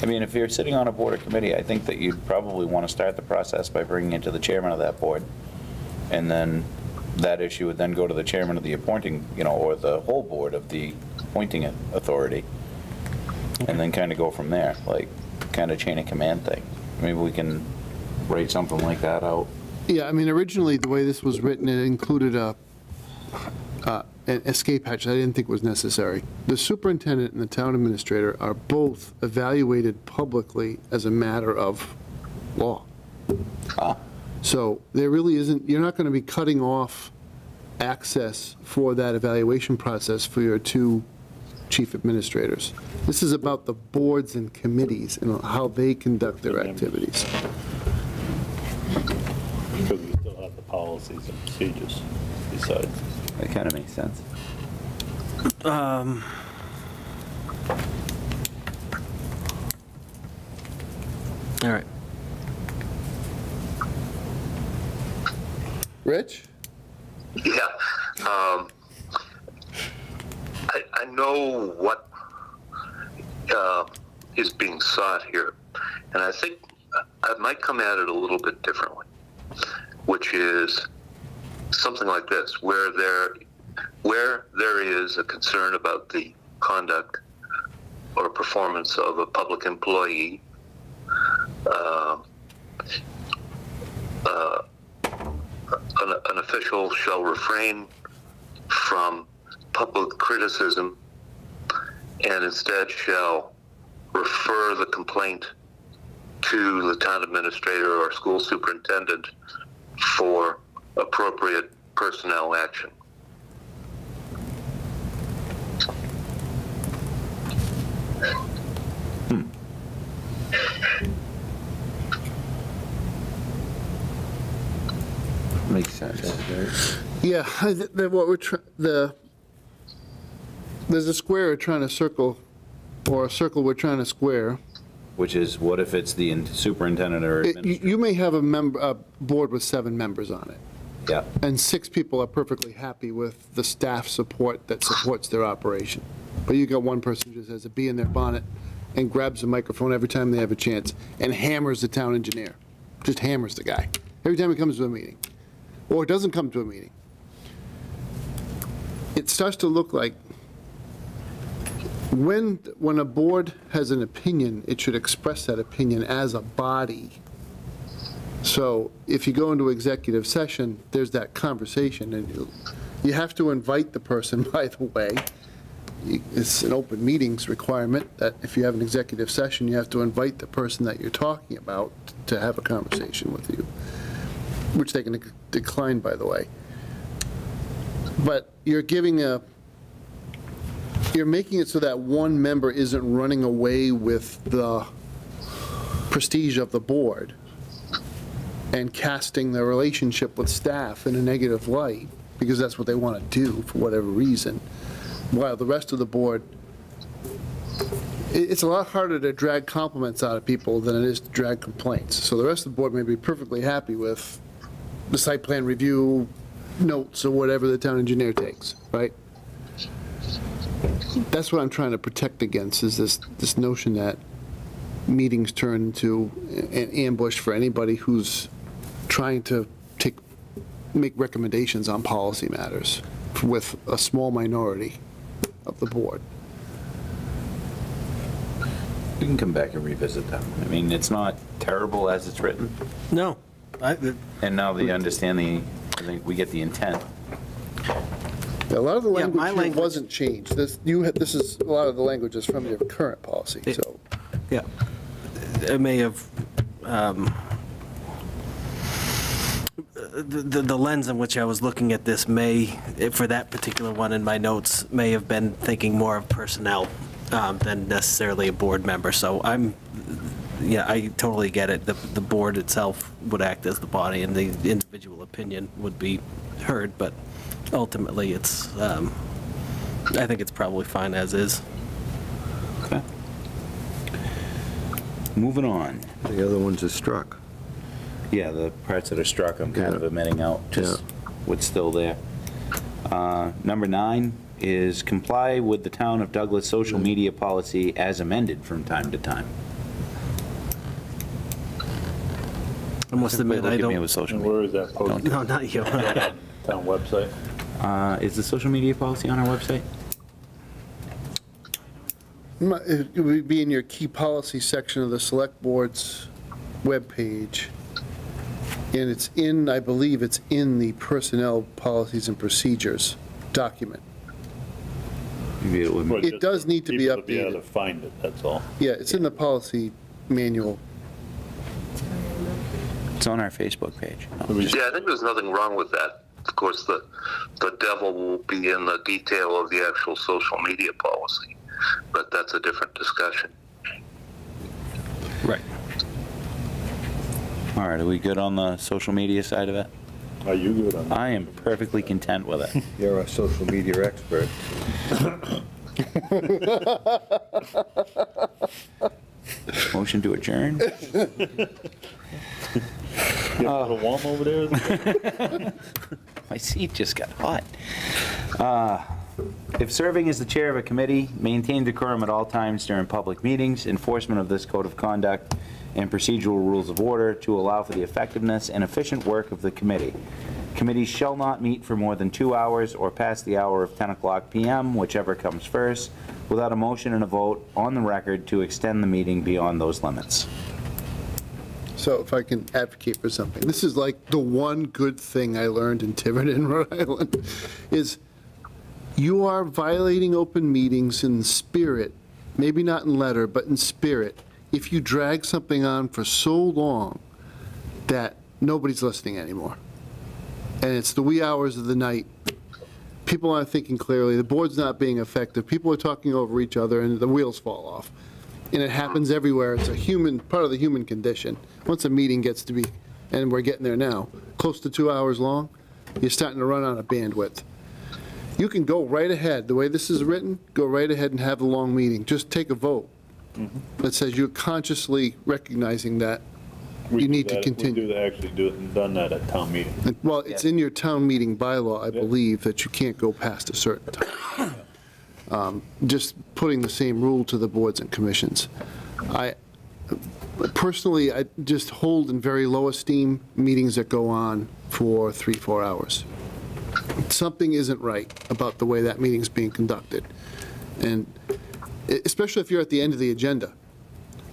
I mean, if you're sitting on a board or committee, I think that you'd probably want to start the process by bringing it to the chairman of that board. And then that issue would then go to the chairman of the appointing, you know, or the whole board of the appointing authority. And then kind of go from there, like, kind of chain of command thing. Maybe we can write something like that out. Yeah, I mean, originally, the way this was written, it included a, uh, an escape hatch that I didn't think was necessary. The superintendent and the town administrator are both evaluated publicly as a matter of law. Ah. So there really isn't, you're not going to be cutting off access for that evaluation process for your two chief administrators. This is about the boards and committees and how they conduct their activities. Because we still have the policies and procedures besides. That kind of makes sense. Um, All right. Rich? Yeah. Um, I, I know what uh, is being sought here, and I think I might come at it a little bit differently, which is something like this, where there, where there is a concern about the conduct or performance of a public employee. Uh, uh, an, an official shall refrain from public criticism and instead shall refer the complaint to the town administrator or school superintendent for appropriate personnel action. Hmm. Makes sense. Yeah, I thi- the, what we're, the, there's a square we're trying to circle, or a circle we're trying to square. Which is, what if it's the superintendent or It- You administrator? you may have a member, a board with seven members on it, Yeah, and six people are perfectly happy with the staff support that supports their operation. But you got one person who just has a bee in their bonnet and grabs the microphone every time they have a chance and hammers the town engineer. Just hammers the guy, every time he comes to a meeting. Or doesn't come to a meeting. It starts to look like when, when a board has an opinion, it should express that opinion as a body. So if you go into executive session, there's that conversation, and you, you have to invite the person, by the way. It's an open meetings requirement, that if you have an executive session, you have to invite the person that you're talking about to have a conversation with you, which they can decline, by the way. But you're giving a, you're making it so that one member isn't running away with the prestige of the board and casting the relationship with staff in a negative light, because that's what they want to do for whatever reason, while the rest of the board, it- it's a lot harder to drag compliments out of people than it is to drag complaints. So the rest of the board may be perfectly happy with the site plan review notes or whatever the town engineer takes, right? That's what I'm trying to protect against, is this, this notion that meetings turn into an ambush for anybody who's trying to take make recommendations on policy matters with a small minority of the board. We can come back and revisit them. I mean, it's not terrible as it's written, No, I, and now they understand the, I think we get the intent. A lot of the Yeah, my language here language- wasn't changed. This, you, this is, a lot of the language is from your current policy, It- so. yeah, it may have, um, the, the the lens in which I was looking at this may, for that particular one in my notes, may have been thinking more of personnel um, than necessarily a board member. So I'm, yeah, I totally get it. The, the board itself would act as the body and the individual opinion would be heard, but ultimately it's, um, I think it's probably fine as is. Okay. Moving on. The other ones are struck. Yeah, the parts that are struck, I'm kind of Yeah. omitting out, just what's still there. Uh, Number nine is comply with the town of Douglas social media policy as amended from time to time. I must admit, I Look me don't, with social media. where is that posted? no, not you. Town website? Uh, Is the social media policy on our website? It would be in your key policy section of the select board's webpage. And it's in, I believe it's in the personnel policies and procedures document. Maybe it would- Or It just does need to be people be able updated. to find it, that's all. Yeah, it's in the policy manual. It's on our Facebook page. Yeah, I think there's nothing wrong with that. Of course, the, the devil will be in the detail of the actual social media policy, but that's a different discussion. Right. All right, are we good on the social media side of it? Are you good on that? I am perfectly content with it. You're a social media expert. Motion to adjourn? You have a warm over there? My seat just got hot. Uh, If serving as the chair of a committee, maintain decorum at all times during public meetings, enforcement of this code of conduct and procedural rules of order to allow for the effectiveness and efficient work of the committee. Committees shall not meet for more than two hours or past the hour of 10 o'clock PM, whichever comes first, without a motion and a vote on the record to extend the meeting beyond those limits. So if I can advocate for something, this is like the one good thing I learned in Tiverton, Rhode Island, is you are violating open meetings in spirit, maybe not in letter, but in spirit, if you drag something on for so long that nobody's listening anymore. And it's the wee hours of the night. People aren't thinking clearly, the board's not being effective, people are talking over each other, and the wheels fall off. And it happens everywhere, it's a human, part of the human condition. Once a meeting gets to be, and we're getting there now, close to two hours long, you're starting to run out of bandwidth. You can go right ahead, the way this is written, go right ahead and have a long meeting, just take a vote that says you're consciously recognizing that We you do need to that- continue. We do actually do it, and done that at town meeting. Well, it's in your town meeting bylaw, I believe, that you can't go past a certain time. Um, Just putting the same rule to the boards and commissions. I, personally, I just hold in very low esteem meetings that go on for three, four hours. Something isn't right about the way that meeting's being conducted. And especially if you're at the end of the agenda,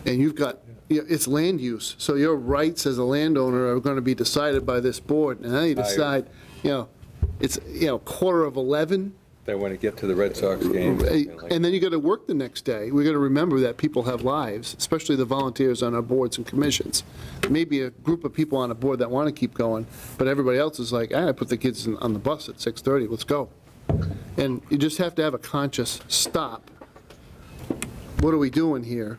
and you've got, you know, it's land use, so your rights as a landowner are going to be decided by this board, and then you decide, you know, it's, you know, quarter of 11, They want to get to the Red Sox game. and then you got to work the next day. We got to remember that people have lives, especially the volunteers on our boards and commissions. Maybe a group of people on a board that want to keep going, but everybody else is like, ah, I put the kids in- on the bus at 6:30, let's go. And you just have to have a conscious stop. What are we doing here?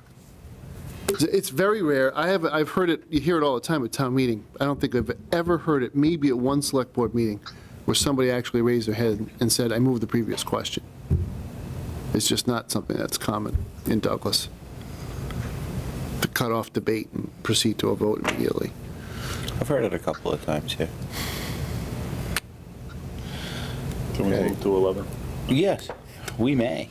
It's- It's very rare. I have, I've heard it, you hear it all the time at town meeting. I don't think I've ever heard it, maybe at one select board meeting, where somebody actually raised their head and said, I move the previous question. It's just not something that's common in Douglas. To cut off debate and proceed to a vote immediately. I've heard it a couple of times here. Can we Okay. move to 11? Yes, we may.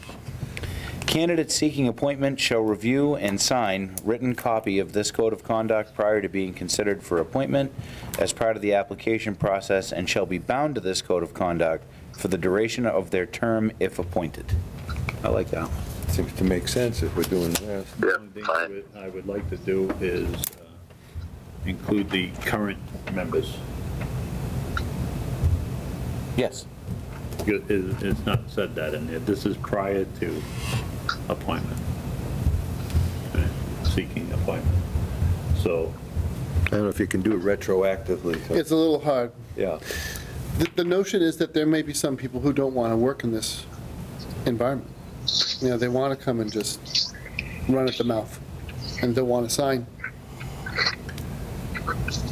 Candidates seeking appointment shall review and sign written copy of this code of conduct prior to being considered for appointment as part of the application process and shall be bound to this code of conduct for the duration of their term if appointed. I like that one. Seems to make sense if we're doing this. Yeah, One thing I fine. would- I would like to do is uh, include the current members. Yes. It- it- It's not said that in there. This is prior to appointment. Okay, Seeking appointment. So, I don't know if you can do it retroactively. so- It's a little hard. Yeah. The, the notion is that there may be some people who don't want to work in this environment. You know, they want to come and just run at the mouth and don't want to sign.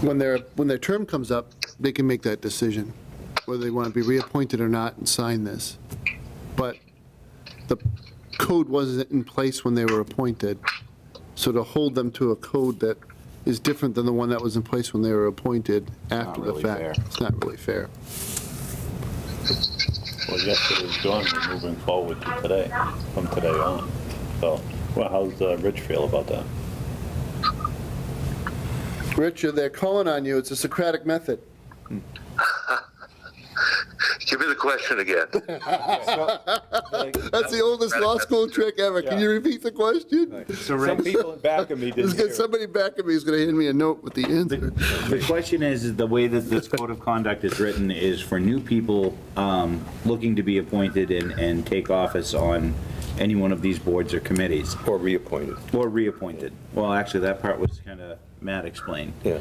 When their, when their term comes up, they can make that decision, whether they want to be reappointed or not and sign this. But the code wasn't in place when they were appointed, so to hold them to a code that is different than the one that was in place when they were appointed after the really fair. fact, it's not really fair. well, yesterday's gone, we're moving forward to today, from today on. So, well, how's uh, Rich feel about that? Richard, they're calling on you, it's a Socratic method. Give me the question again. That's the oldest law school trick ever. Can you repeat the question? Some people in back of me Let's didn't hear somebody back of me who's going to hand me a note with the answer. The question is, is the way that this code of conduct is written is for new people um, looking to be appointed and, and take office on any one of these boards or committees, Or reappointed. or reappointed. Well, actually, that part was kind of Matt explained. Yeah.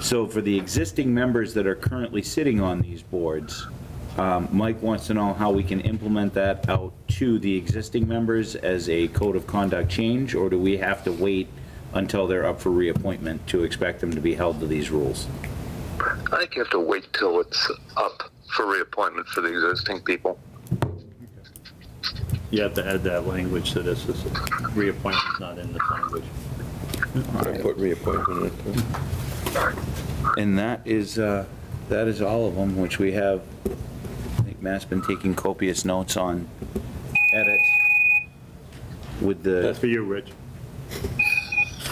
So for the existing members that are currently sitting on these boards, um, Mike wants to know how we can implement that out to the existing members as a code of conduct change, or do we have to wait until they're up for reappointment to expect them to be held to these rules? I think you have to wait till it's up for reappointment for the existing people. You have to add that language to this, this reappointment's not in this language. I put reappointment in too. And that is, uh, that is all of them, which we have, I think Matt's been taking copious notes on edits with That's the for you, Rich.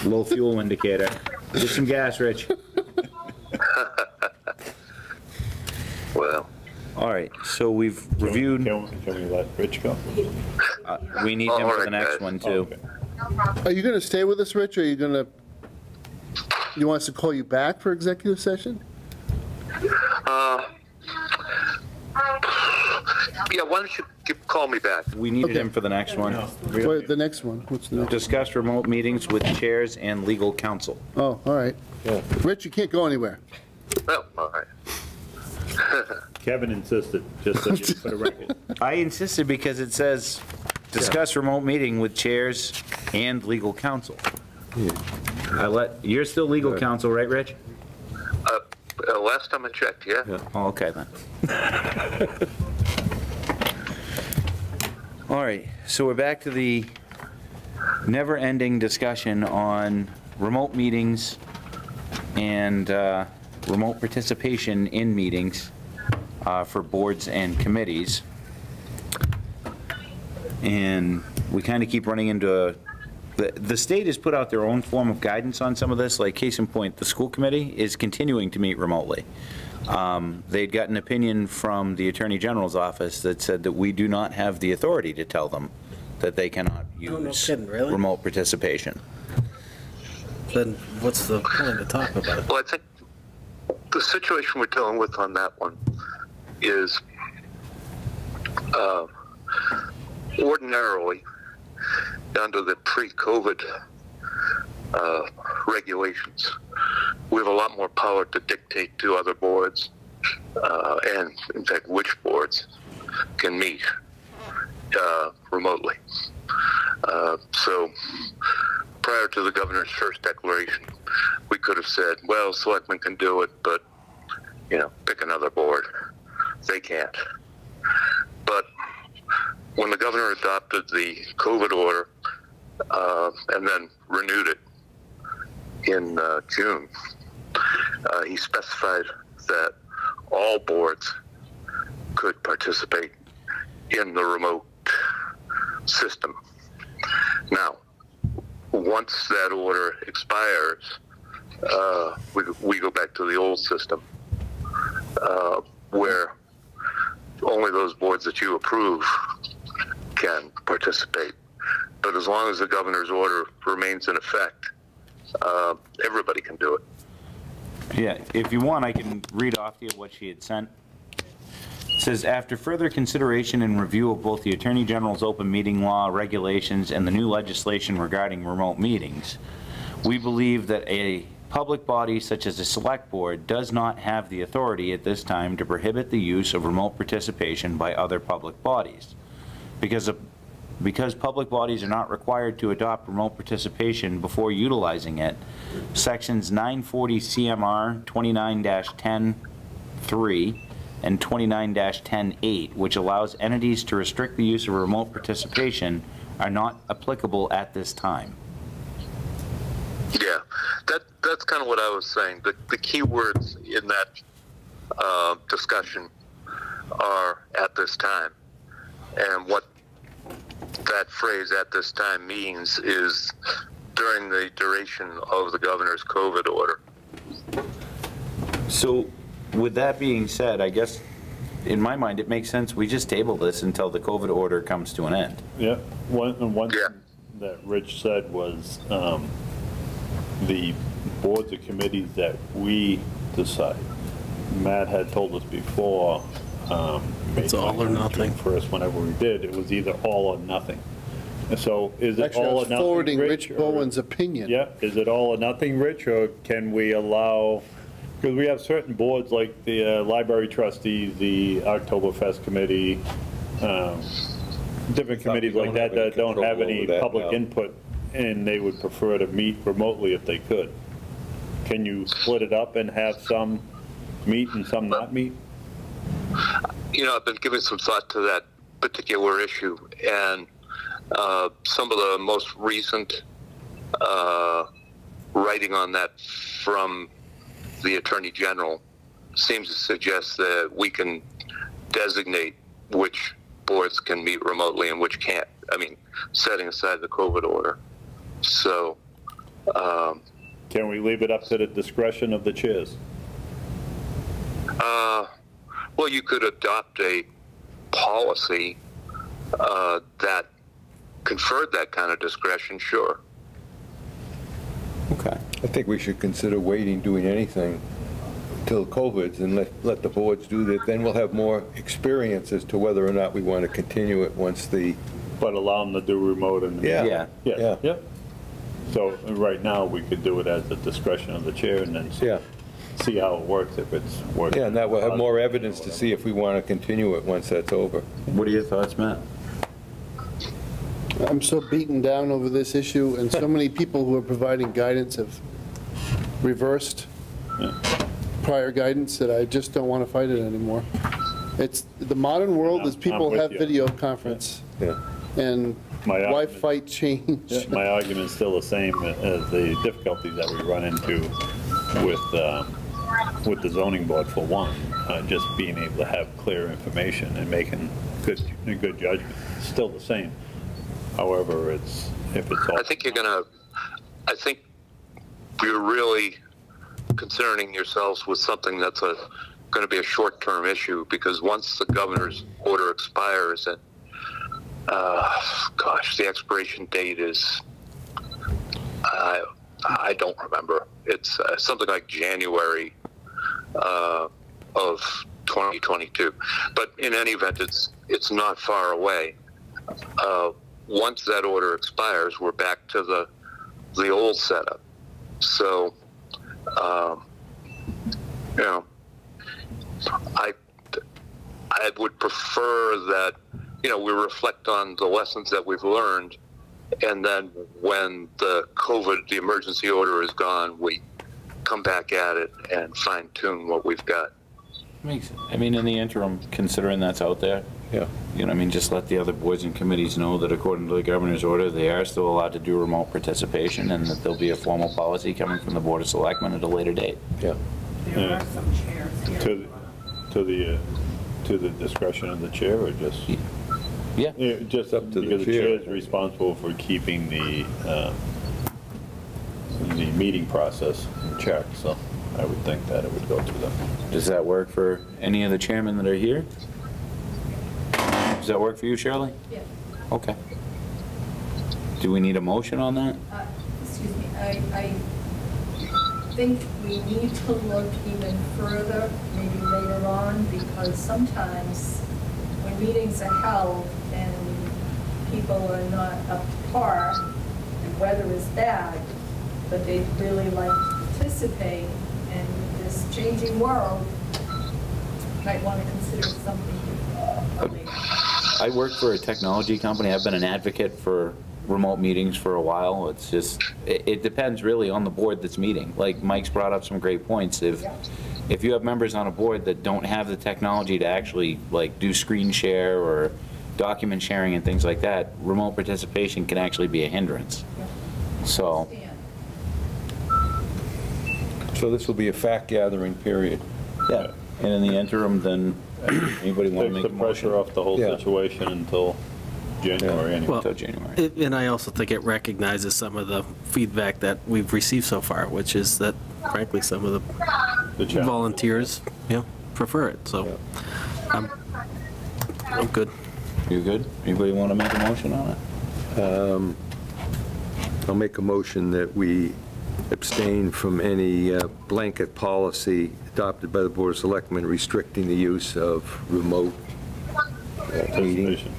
low fuel indicator. Get some gas, Rich. Well, All right, so we've reviewed, Can we- can we let Rich go? uh, we need him for the next Alright, one, Oh, too. okay. Are you going to stay with us, Rich, or are you going to, you want us to call you back for executive session? uh, yeah, why don't you give, call me back? We needed Okay. him for the next one. Wait, the next one, what's the next? Discuss remote meetings with chairs and legal counsel. Oh, all right. Yeah. Rich, you can't go anywhere. Oh, all right. Kevin insisted, just so you, for the record. I insisted because it says, discuss remote meeting with chairs and legal counsel. I let, you're still legal counsel, right, Rich? Uh, uh, last time I checked, yeah. Oh, okay then. All right, so we're back to the never-ending discussion on remote meetings and uh, remote participation in meetings uh, for boards and committees. And we kind of keep running into, the, the state has put out their own form of guidance on some of this, like case in point, the school committee is continuing to meet remotely. Um, They'd got an opinion from the Attorney General's office that said that we do not have the authority to tell them that they cannot Oh, no use kidding, really? remote participation. Then what's the point of talking about it? Well, I think the situation we're dealing with on that one is uh, ordinarily under the pre-COVID uh, regulations, we have a lot more power to dictate to other boards, uh, and in fact, which boards can meet uh, remotely. Uh, so prior to the governor's first declaration, we could have said, well, selectmen can do it, but, you know, pick another board. They can't. When the governor adopted the COVID order uh, and then renewed it in uh, June, uh, he specified that all boards could participate in the remote system. Now, once that order expires, uh, we, we go back to the old system, uh, where only those boards that you approve can participate. But as long as the governor's order remains in effect, uh, everybody can do it. Yeah, if you want, I can read off to you what she had sent. It says, "After further consideration and review of both the Attorney General's open meeting law regulations and the new legislation regarding remote meetings, we believe that a public body such as a select board does not have the authority at this time to prohibit the use of remote participation by other public bodies. Because because public bodies are not required to adopt remote participation before utilizing it, sections 940 CMR 29-10-3 and 29-10-8, which allows entities to restrict the use of remote participation, are not applicable at this time. Yeah, that that's kind of what I was saying. The the key words in that uh, discussion are at this time, and what that phrase "at this time" means is during the duration of the governor's COVID order. So, with that being said, I guess, in my mind, it makes sense, we just table this until the COVID order comes to an end. Yeah, one, and one thing that Rich said was, um, the boards and committees that we decide. Matt had told us before, um. It's all or nothing. for us whenever we did, it was either all or nothing. And so is it Actually, I all or was nothing, forwarding Rich? Rich or- Bowen's opinion. Yeah, is it all or nothing, Rich, or can we allow, because we have certain boards like the uh, library trustees, the Oktoberfest committee, um, different committees like that that don't have any over that public now. input, and they would prefer to meet remotely if they could. Can you split it up and have some meet and some not meet? You know, I've been giving some thought to that particular issue, and uh, some of the most recent uh, writing on that from the Attorney General seems to suggest that we can designate which boards can meet remotely and which can't. I mean, setting aside the COVID order. So, um, Can we leave it up to the discretion of the chairs? Uh, well, you could adopt a policy uh, that conferred that kind of discretion, sure. Okay. I think we should consider waiting, doing anything till COVID's and let, let the boards do that. Then we'll have more experience as to whether or not we want to continue it once the. But allow them to do remote and. Yeah. Yeah. Yeah, Yeah. yeah. So uh, right now, we could do it at the discretion of the chair and then Yeah. See how it works, if it's working. Yeah, and that will have more evidence to see if we want to continue it once that's over. What are your thoughts, Matt? I'm so beaten down over this issue, and so many people who are providing guidance have reversed prior guidance that I just don't want to fight it anymore. It's, the modern world is I'm people with have you. video conference, Yeah. and My why argument- fight change? Yeah, My argument's still the same as the difficulties that we run into with, um, with the zoning board for one, uh, just being able to have clear information and making good, good judgment. It's Still the same. However, it's, if it's all. I think you're gonna. I think you're really concerning yourselves with something that's a going to be a short-term issue because once the governor's order expires and uh, gosh, the expiration date is I I don't remember. It's uh, something like January uh, of 2022. But in any event, it's it's not far away. Uh, once that order expires, we're back to the the old setup. So, um, you know, I I would prefer that you know we reflect on the lessons that we've learned, and then when the COVID, the emergency order is gone, we come back at it and fine tune what we've got. Makes, I mean, in the interim, considering that's out there, Yeah. you know, I mean, just let the other boards and committees know that according to the governor's order, they are still allowed to do remote participation and that there'll be a formal policy coming from the Board of Selectmen at a later date. Yeah. There are some chairs here. To, to the, uh, to the discretion of the chair or just? Yeah. Yeah, just up to the Because the chair. chair is responsible for keeping the, um, the meeting process in check, so I would think that it would go through them. Does that work for any of the chairmen that are here? Does that work for you, Shirley? Yeah. Okay. Do we need a motion on that? Uh, Excuse me, I, I think we need to look even further, maybe later on, because sometimes when meetings are held and people are not up to par, and weather is bad, but they'd really like to participate, and this changing world, might want to consider something. I work for a technology company. I've been an advocate for remote meetings for a while. It's just, it, it depends really on the board that's meeting. Like Mike's brought up some great points. If, if you have members on a board that don't have the technology to actually like do screen share or document sharing and things like that, remote participation can actually be a hindrance. So, So this will be a fact-gathering period. yeah. And in the interim, then, anybody want to Takes make the a pressure motion? off the whole Yeah. situation until January anyway. Well, Until January. it- And I also think it recognizes some of the feedback that we've received so far, which is that frankly, some of The the challenge. volunteers, you know, prefer it, so I'm, I'm good. You good? Anybody want to make a motion on it? I'll make a motion that we abstain from any uh, blanket policy adopted by the Board of Selectmen restricting the use of remote uh, meeting, Participation.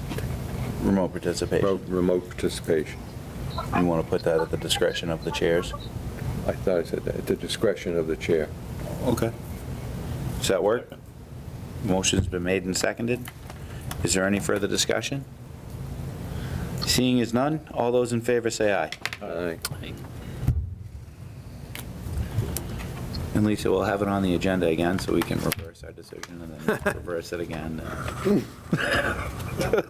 Remote participation. remote- remote participation. You want to put that at the discretion of the chairs? I thought I said that, at the discretion of the chair. Okay. Does that work? Motion's been made and seconded. Is there any further discussion? Seeing as none, all those in favor say aye. Aye. And Lisa, we'll have it on the agenda again so we can reverse our decision and then reverse it again.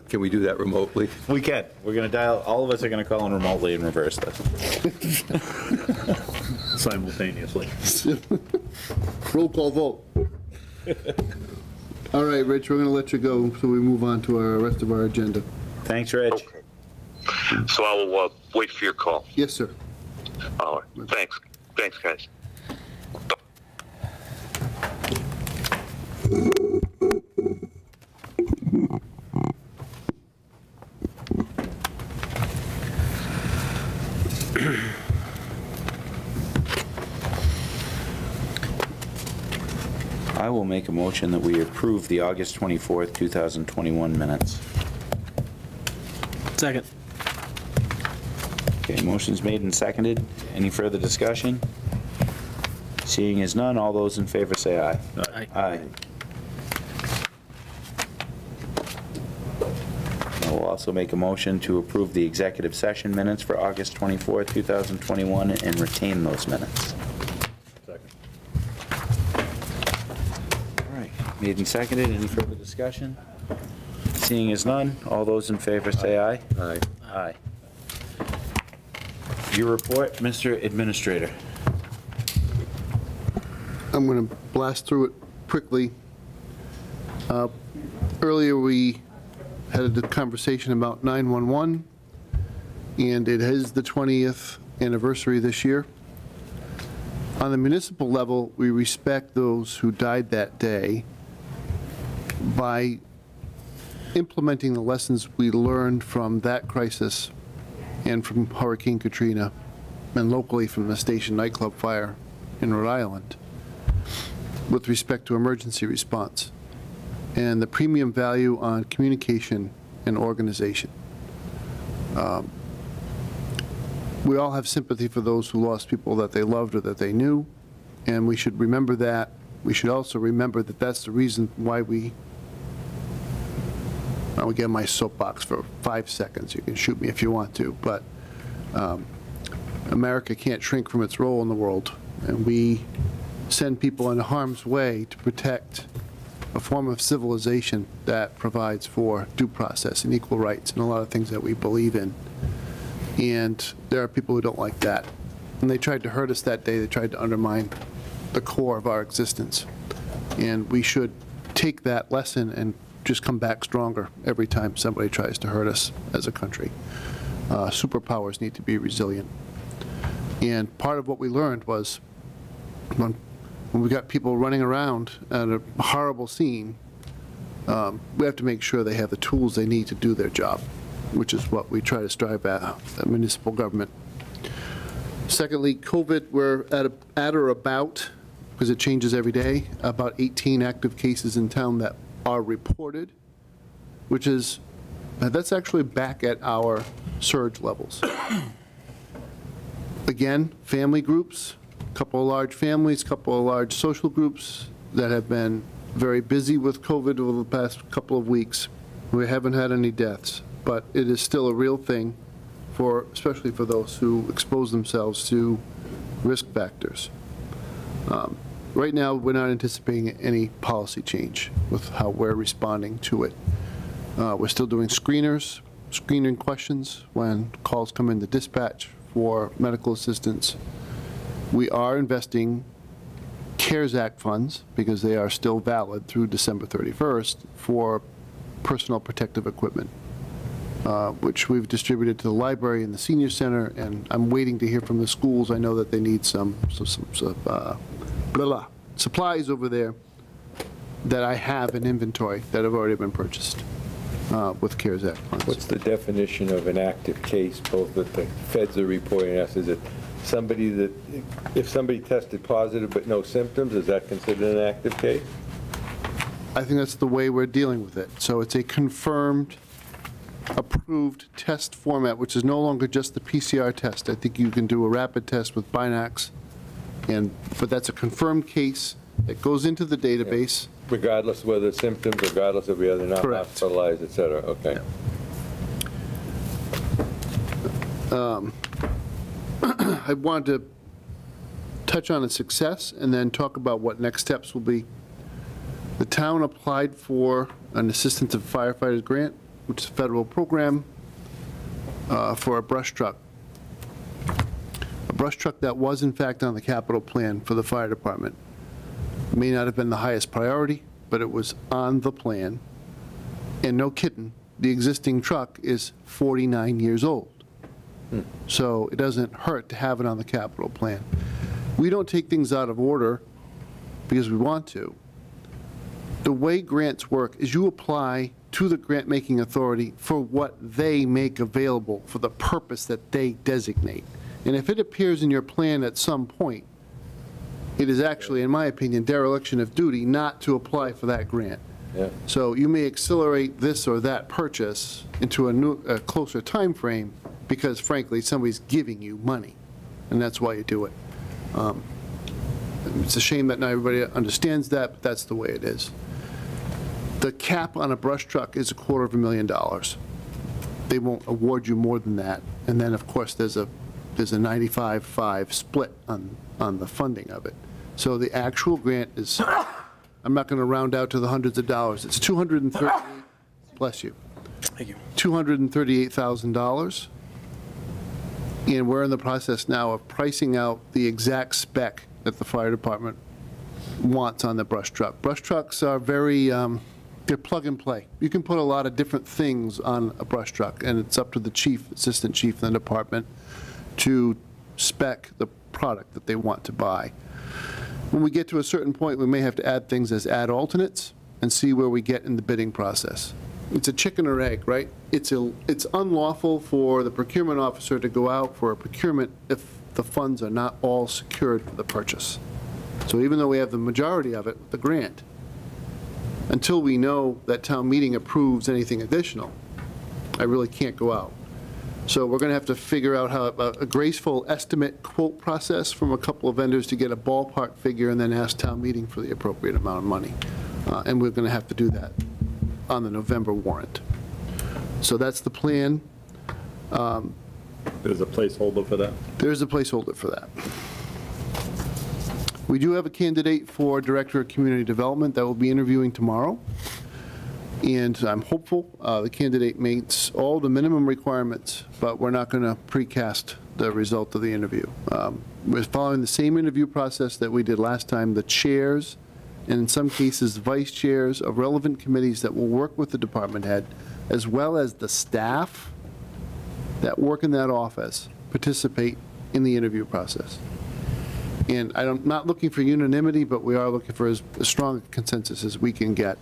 Can we do that remotely? We can. We're going to dial, all of us are going to call in remotely and reverse this. Simultaneously. Roll call vote. All right, Rich, we're going to let you go, so we move on to our rest of our agenda. Thanks, Rich. Okay. So I will uh, wait for your call. Yes, sir. All right. Thanks. Thanks, guys. I will make a motion that we approve the August 24th, 2021 minutes. Second. Okay, motion's made and seconded. Any further discussion? Seeing as none, all those in favor say aye. Aye. Aye. I will also make a motion to approve the executive session minutes for August 24th, 2021, and retain those minutes. Second. All right, made and seconded. Any further discussion? Seeing as none, all those in favor say aye. Aye. Aye. Your report, Mr. Administrator. I'm going to blast through it quickly. Uh, Earlier, we had a conversation about 911, and it is the 20th anniversary this year. On the municipal level, we respect those who died that day by implementing the lessons we learned from that crisis and from Hurricane Katrina, and locally from the Station nightclub fire in Rhode Island with respect to emergency response and the premium value on communication and organization. Um, We all have sympathy for those who lost people that they loved or that they knew, and we should remember that. We should also remember that that's the reason why we, I'll get my soapbox for five seconds. You can shoot me if you want to, but um, America can't shrink from its role in the world, and we send people into harm's way to protect a form of civilization that provides for due process and equal rights and a lot of things that we believe in. And there are people who don't like that. And they tried to hurt us that day. They tried to undermine the core of our existence. And we should take that lesson and just come back stronger every time somebody tries to hurt us as a country. Uh, Superpowers need to be resilient. And part of what we learned was when, when we got people running around at a horrible scene, um, we have to make sure they have the tools they need to do their job, which is what we try to strive at, municipal government. Secondly, COVID, we're at, a- at or about, because it changes every day, about 18 active cases in town that are reported, which is, that's actually back at our surge levels. Again, family groups, couple of large families, couple of large social groups that have been very busy with COVID over the past couple of weeks. We haven't had any deaths, but it is still a real thing for, especially for those who expose themselves to risk factors. Um, Right now, we're not anticipating any policy change with how we're responding to it. Uh, We're still doing screeners, screening questions when calls come into dispatch for medical assistance. We are investing CARES Act funds, because they are still valid through December 31st, for personal protective equipment, uh, which we've distributed to the library and the senior center, and I'm waiting to hear from the schools. I know that they need some, some- some, uh, blah, blah, supplies over there that I have in inventory that have already been purchased uh, with CARES Act funds. What's the definition of an active case, both that the feds are reporting us? Is it somebody that, if somebody tested positive but no symptoms, is that considered an active case? I think that's the way we're dealing with it. So it's a confirmed, approved test format, which is no longer just the PCR test. I think you can do a rapid test with Binax, and, but that's a confirmed case that goes into the database. Regardless of whether symptoms, regardless of whether they're not Correct. hospitalized, et cetera, okay. Um, I wanted to touch on a success and then talk about what next steps will be. The town applied for an Assistance of Firefighters Grant, which is a federal program, uh, for a brush truck. Brush truck that was in fact on the capital plan for the fire department. May not have been the highest priority, but it was on the plan. And no kidding, the existing truck is 49 years old. So it doesn't hurt to have it on the capital plan. We don't take things out of order because we want to. The way grants work is you apply to the grant-making authority for what they make available for the purpose that they designate. And if it appears in your plan at some point, it is actually, in my opinion, dereliction of duty not to apply for that grant. Yeah. So you may accelerate this or that purchase into a new, a closer time frame because frankly, somebody's giving you money, and that's why you do it. Um, It's a shame that not everybody understands that, but that's the way it is. The cap on a brush truck is a quarter of a million dollars. They won't award you more than that. And then, of course, there's a, there's a 95-5 split on, on the funding of it. So the actual grant is, I'm not going to round out to the hundreds of dollars. It's 230, bless you. Thank you. $238,000. And we're in the process now of pricing out the exact spec that the fire department wants on the brush truck. Brush trucks are very, um, they're plug and play. You can put a lot of different things on a brush truck, and it's up to the chief, assistant chief in the department to spec the product that they want to buy. When we get to a certain point, we may have to add things as add alternates and see where we get in the bidding process. It's a chicken or egg, right? It's, it's unlawful for the procurement officer to go out for a procurement if the funds are not all secured for the purchase. So even though we have the majority of it, the grant, until we know that town meeting approves anything additional, I really can't go out. So we're going to have to figure out how, a a graceful estimate quote process from a couple of vendors to get a ballpark figure and then ask town meeting for the appropriate amount of money. Uh, And we're going to have to do that on the November warrant. So that's the plan. Um, There's a placeholder for that? There's a placeholder for that. We do have a candidate for Director of Community Development that will be interviewing tomorrow. And I'm hopeful uh, the candidate meets all the minimum requirements, but we're not going to precast the result of the interview. Um, We're following the same interview process that we did last time. The chairs and in some cases, vice chairs of relevant committees that will work with the department head, as well as the staff that work in that office, participate in the interview process. And I'm not looking for unanimity, but we are looking for as as strong a consensus as we can get.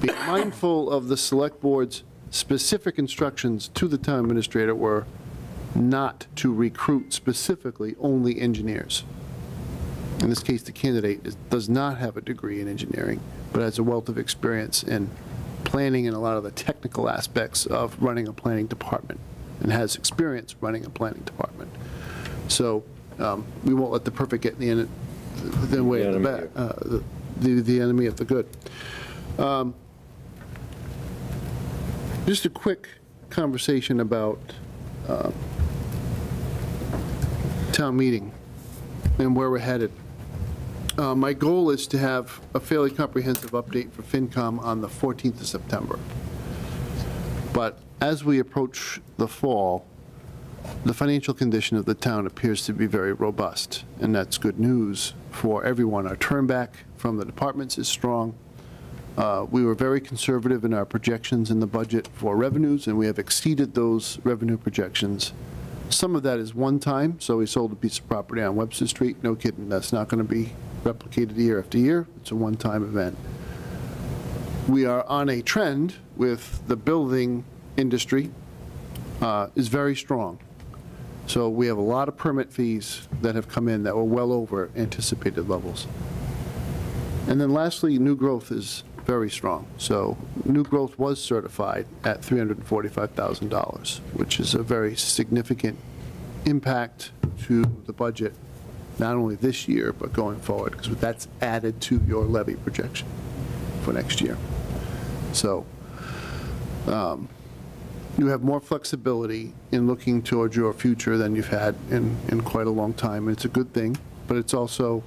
Be mindful of the select board's specific instructions to the town administrator were not to recruit specifically only engineers. In this case, the candidate is- does not have a degree in engineering, but has a wealth of experience in planning and a lot of the technical aspects of running a planning department, and has experience running a planning department. So um, we won't let the perfect get in the, en- the way of the bad, uh, the- the the enemy of the good. Um, Just a quick conversation about um, town meeting and where we're headed. Uh, My goal is to have a fairly comprehensive update for FinCom on the 14th of September. But as we approach the fall, the financial condition of the town appears to be very robust, and that's good news for everyone. Our turnback from the departments is strong. Uh, We were very conservative in our projections in the budget for revenues, and we have exceeded those revenue projections. Some of that is one-time, so we sold a piece of property on Webster Street. No kidding, that's not going to be replicated year after year. It's a one-time event. We are on a trend with the building industry uh, is very strong. So we have a lot of permit fees that have come in that were well over anticipated levels. And then lastly, new growth is very strong. So new growth was certified at $345,000, which is a very significant impact to the budget, not only this year, but going forward, because that's added to your levy projection for next year. So um, you have more flexibility in looking towards your future than you've had in, in quite a long time. And it's a good thing, but it's also,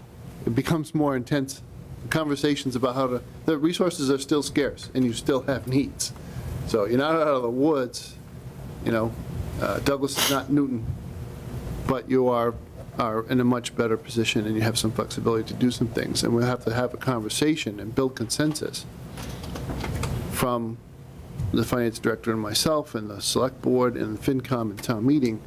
it becomes more intense conversations about how to, the resources are still scarce and you still have needs. So you're not out of the woods, you know, uh, Douglas is not Newton, but you are, are in a much better position and you have some flexibility to do some things. And we'll have to have a conversation and build consensus from the finance director and myself and the select board and FinCom and town meeting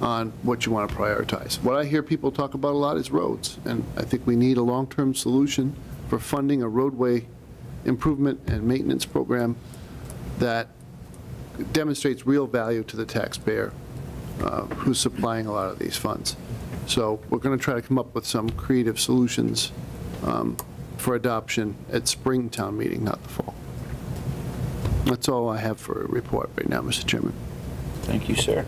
on what you want to prioritize. What I hear people talk about a lot is roads, and I think we need a long-term solution for funding a roadway improvement and maintenance program that demonstrates real value to the taxpayer uh, who's supplying a lot of these funds. So we're going to try to come up with some creative solutions um, for adoption at spring town meeting, not the fall. That's all I have for a report right now, Mr. Chairman. Thank you, sir.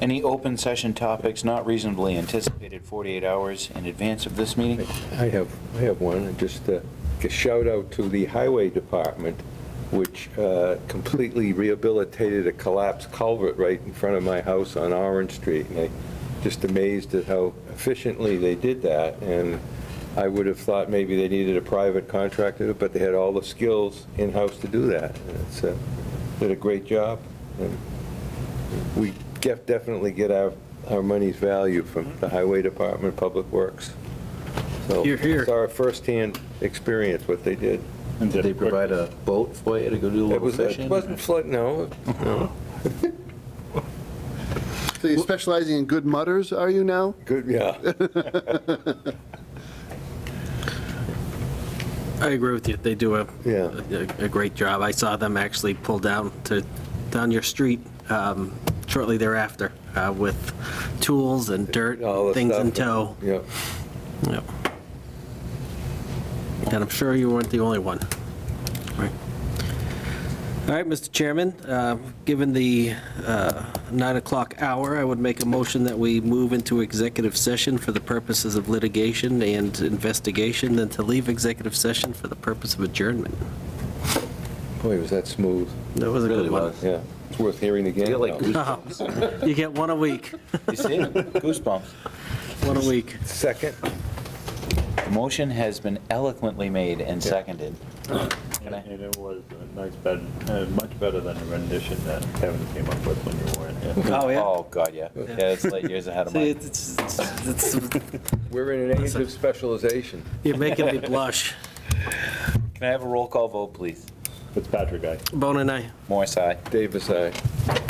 Any open session topics not reasonably anticipated 48 hours in advance of this meeting? I have, I have one, just uh, a shout out to the Highway Department, which uh, completely rehabilitated a collapsed culvert right in front of my house on Orange Street. And I just amazed at how efficiently they did that, and I would have thought maybe they needed a private contractor, but they had all the skills in-house to do that. And it's, uh, did a great job, and we get- definitely get our, our money's value from mm-hmm. the Highway Department, Public Works. So Here, here. It's our firsthand experience, what they did. And did they provide a boat for you to go do a It little was, fishing? it wasn't flood, no, no. Uh-huh. So you're specializing in good mutters, are you now? Good, yeah. I agree with you. They do a, Yeah. a, a great job. I saw them actually pull down to, down your street um, shortly thereafter uh, with tools and dirt, All the things in stuff. tow. Yep. Yep. And I'm sure you weren't the only one. Right. All right, Mr. Chairman, uh, given the uh, 9 o'clock hour, I would make a motion that we move into executive session for the purposes of litigation and investigation, then to leave executive session for the purpose of adjournment. Boy, was that smooth. That was a Really good one. was. Yeah, it's worth hearing again. I get like goosebumps. You get one a week, You see? Goosebumps. one a week. Second? The motion has been eloquently made and seconded. And and it was a nice bed, uh, much better than the rendition that Kevin came up with when you weren't here. Oh, yeah? Oh, God, yeah. Yeah, it's like years ahead of See, mine. it's, it's, it's- We're in an age of specialization. you're making me blush. Can I have a roll call vote, please? Fitzpatrick, eh? aye. Bone and I. Morris, aye. Eh? Davis, aye.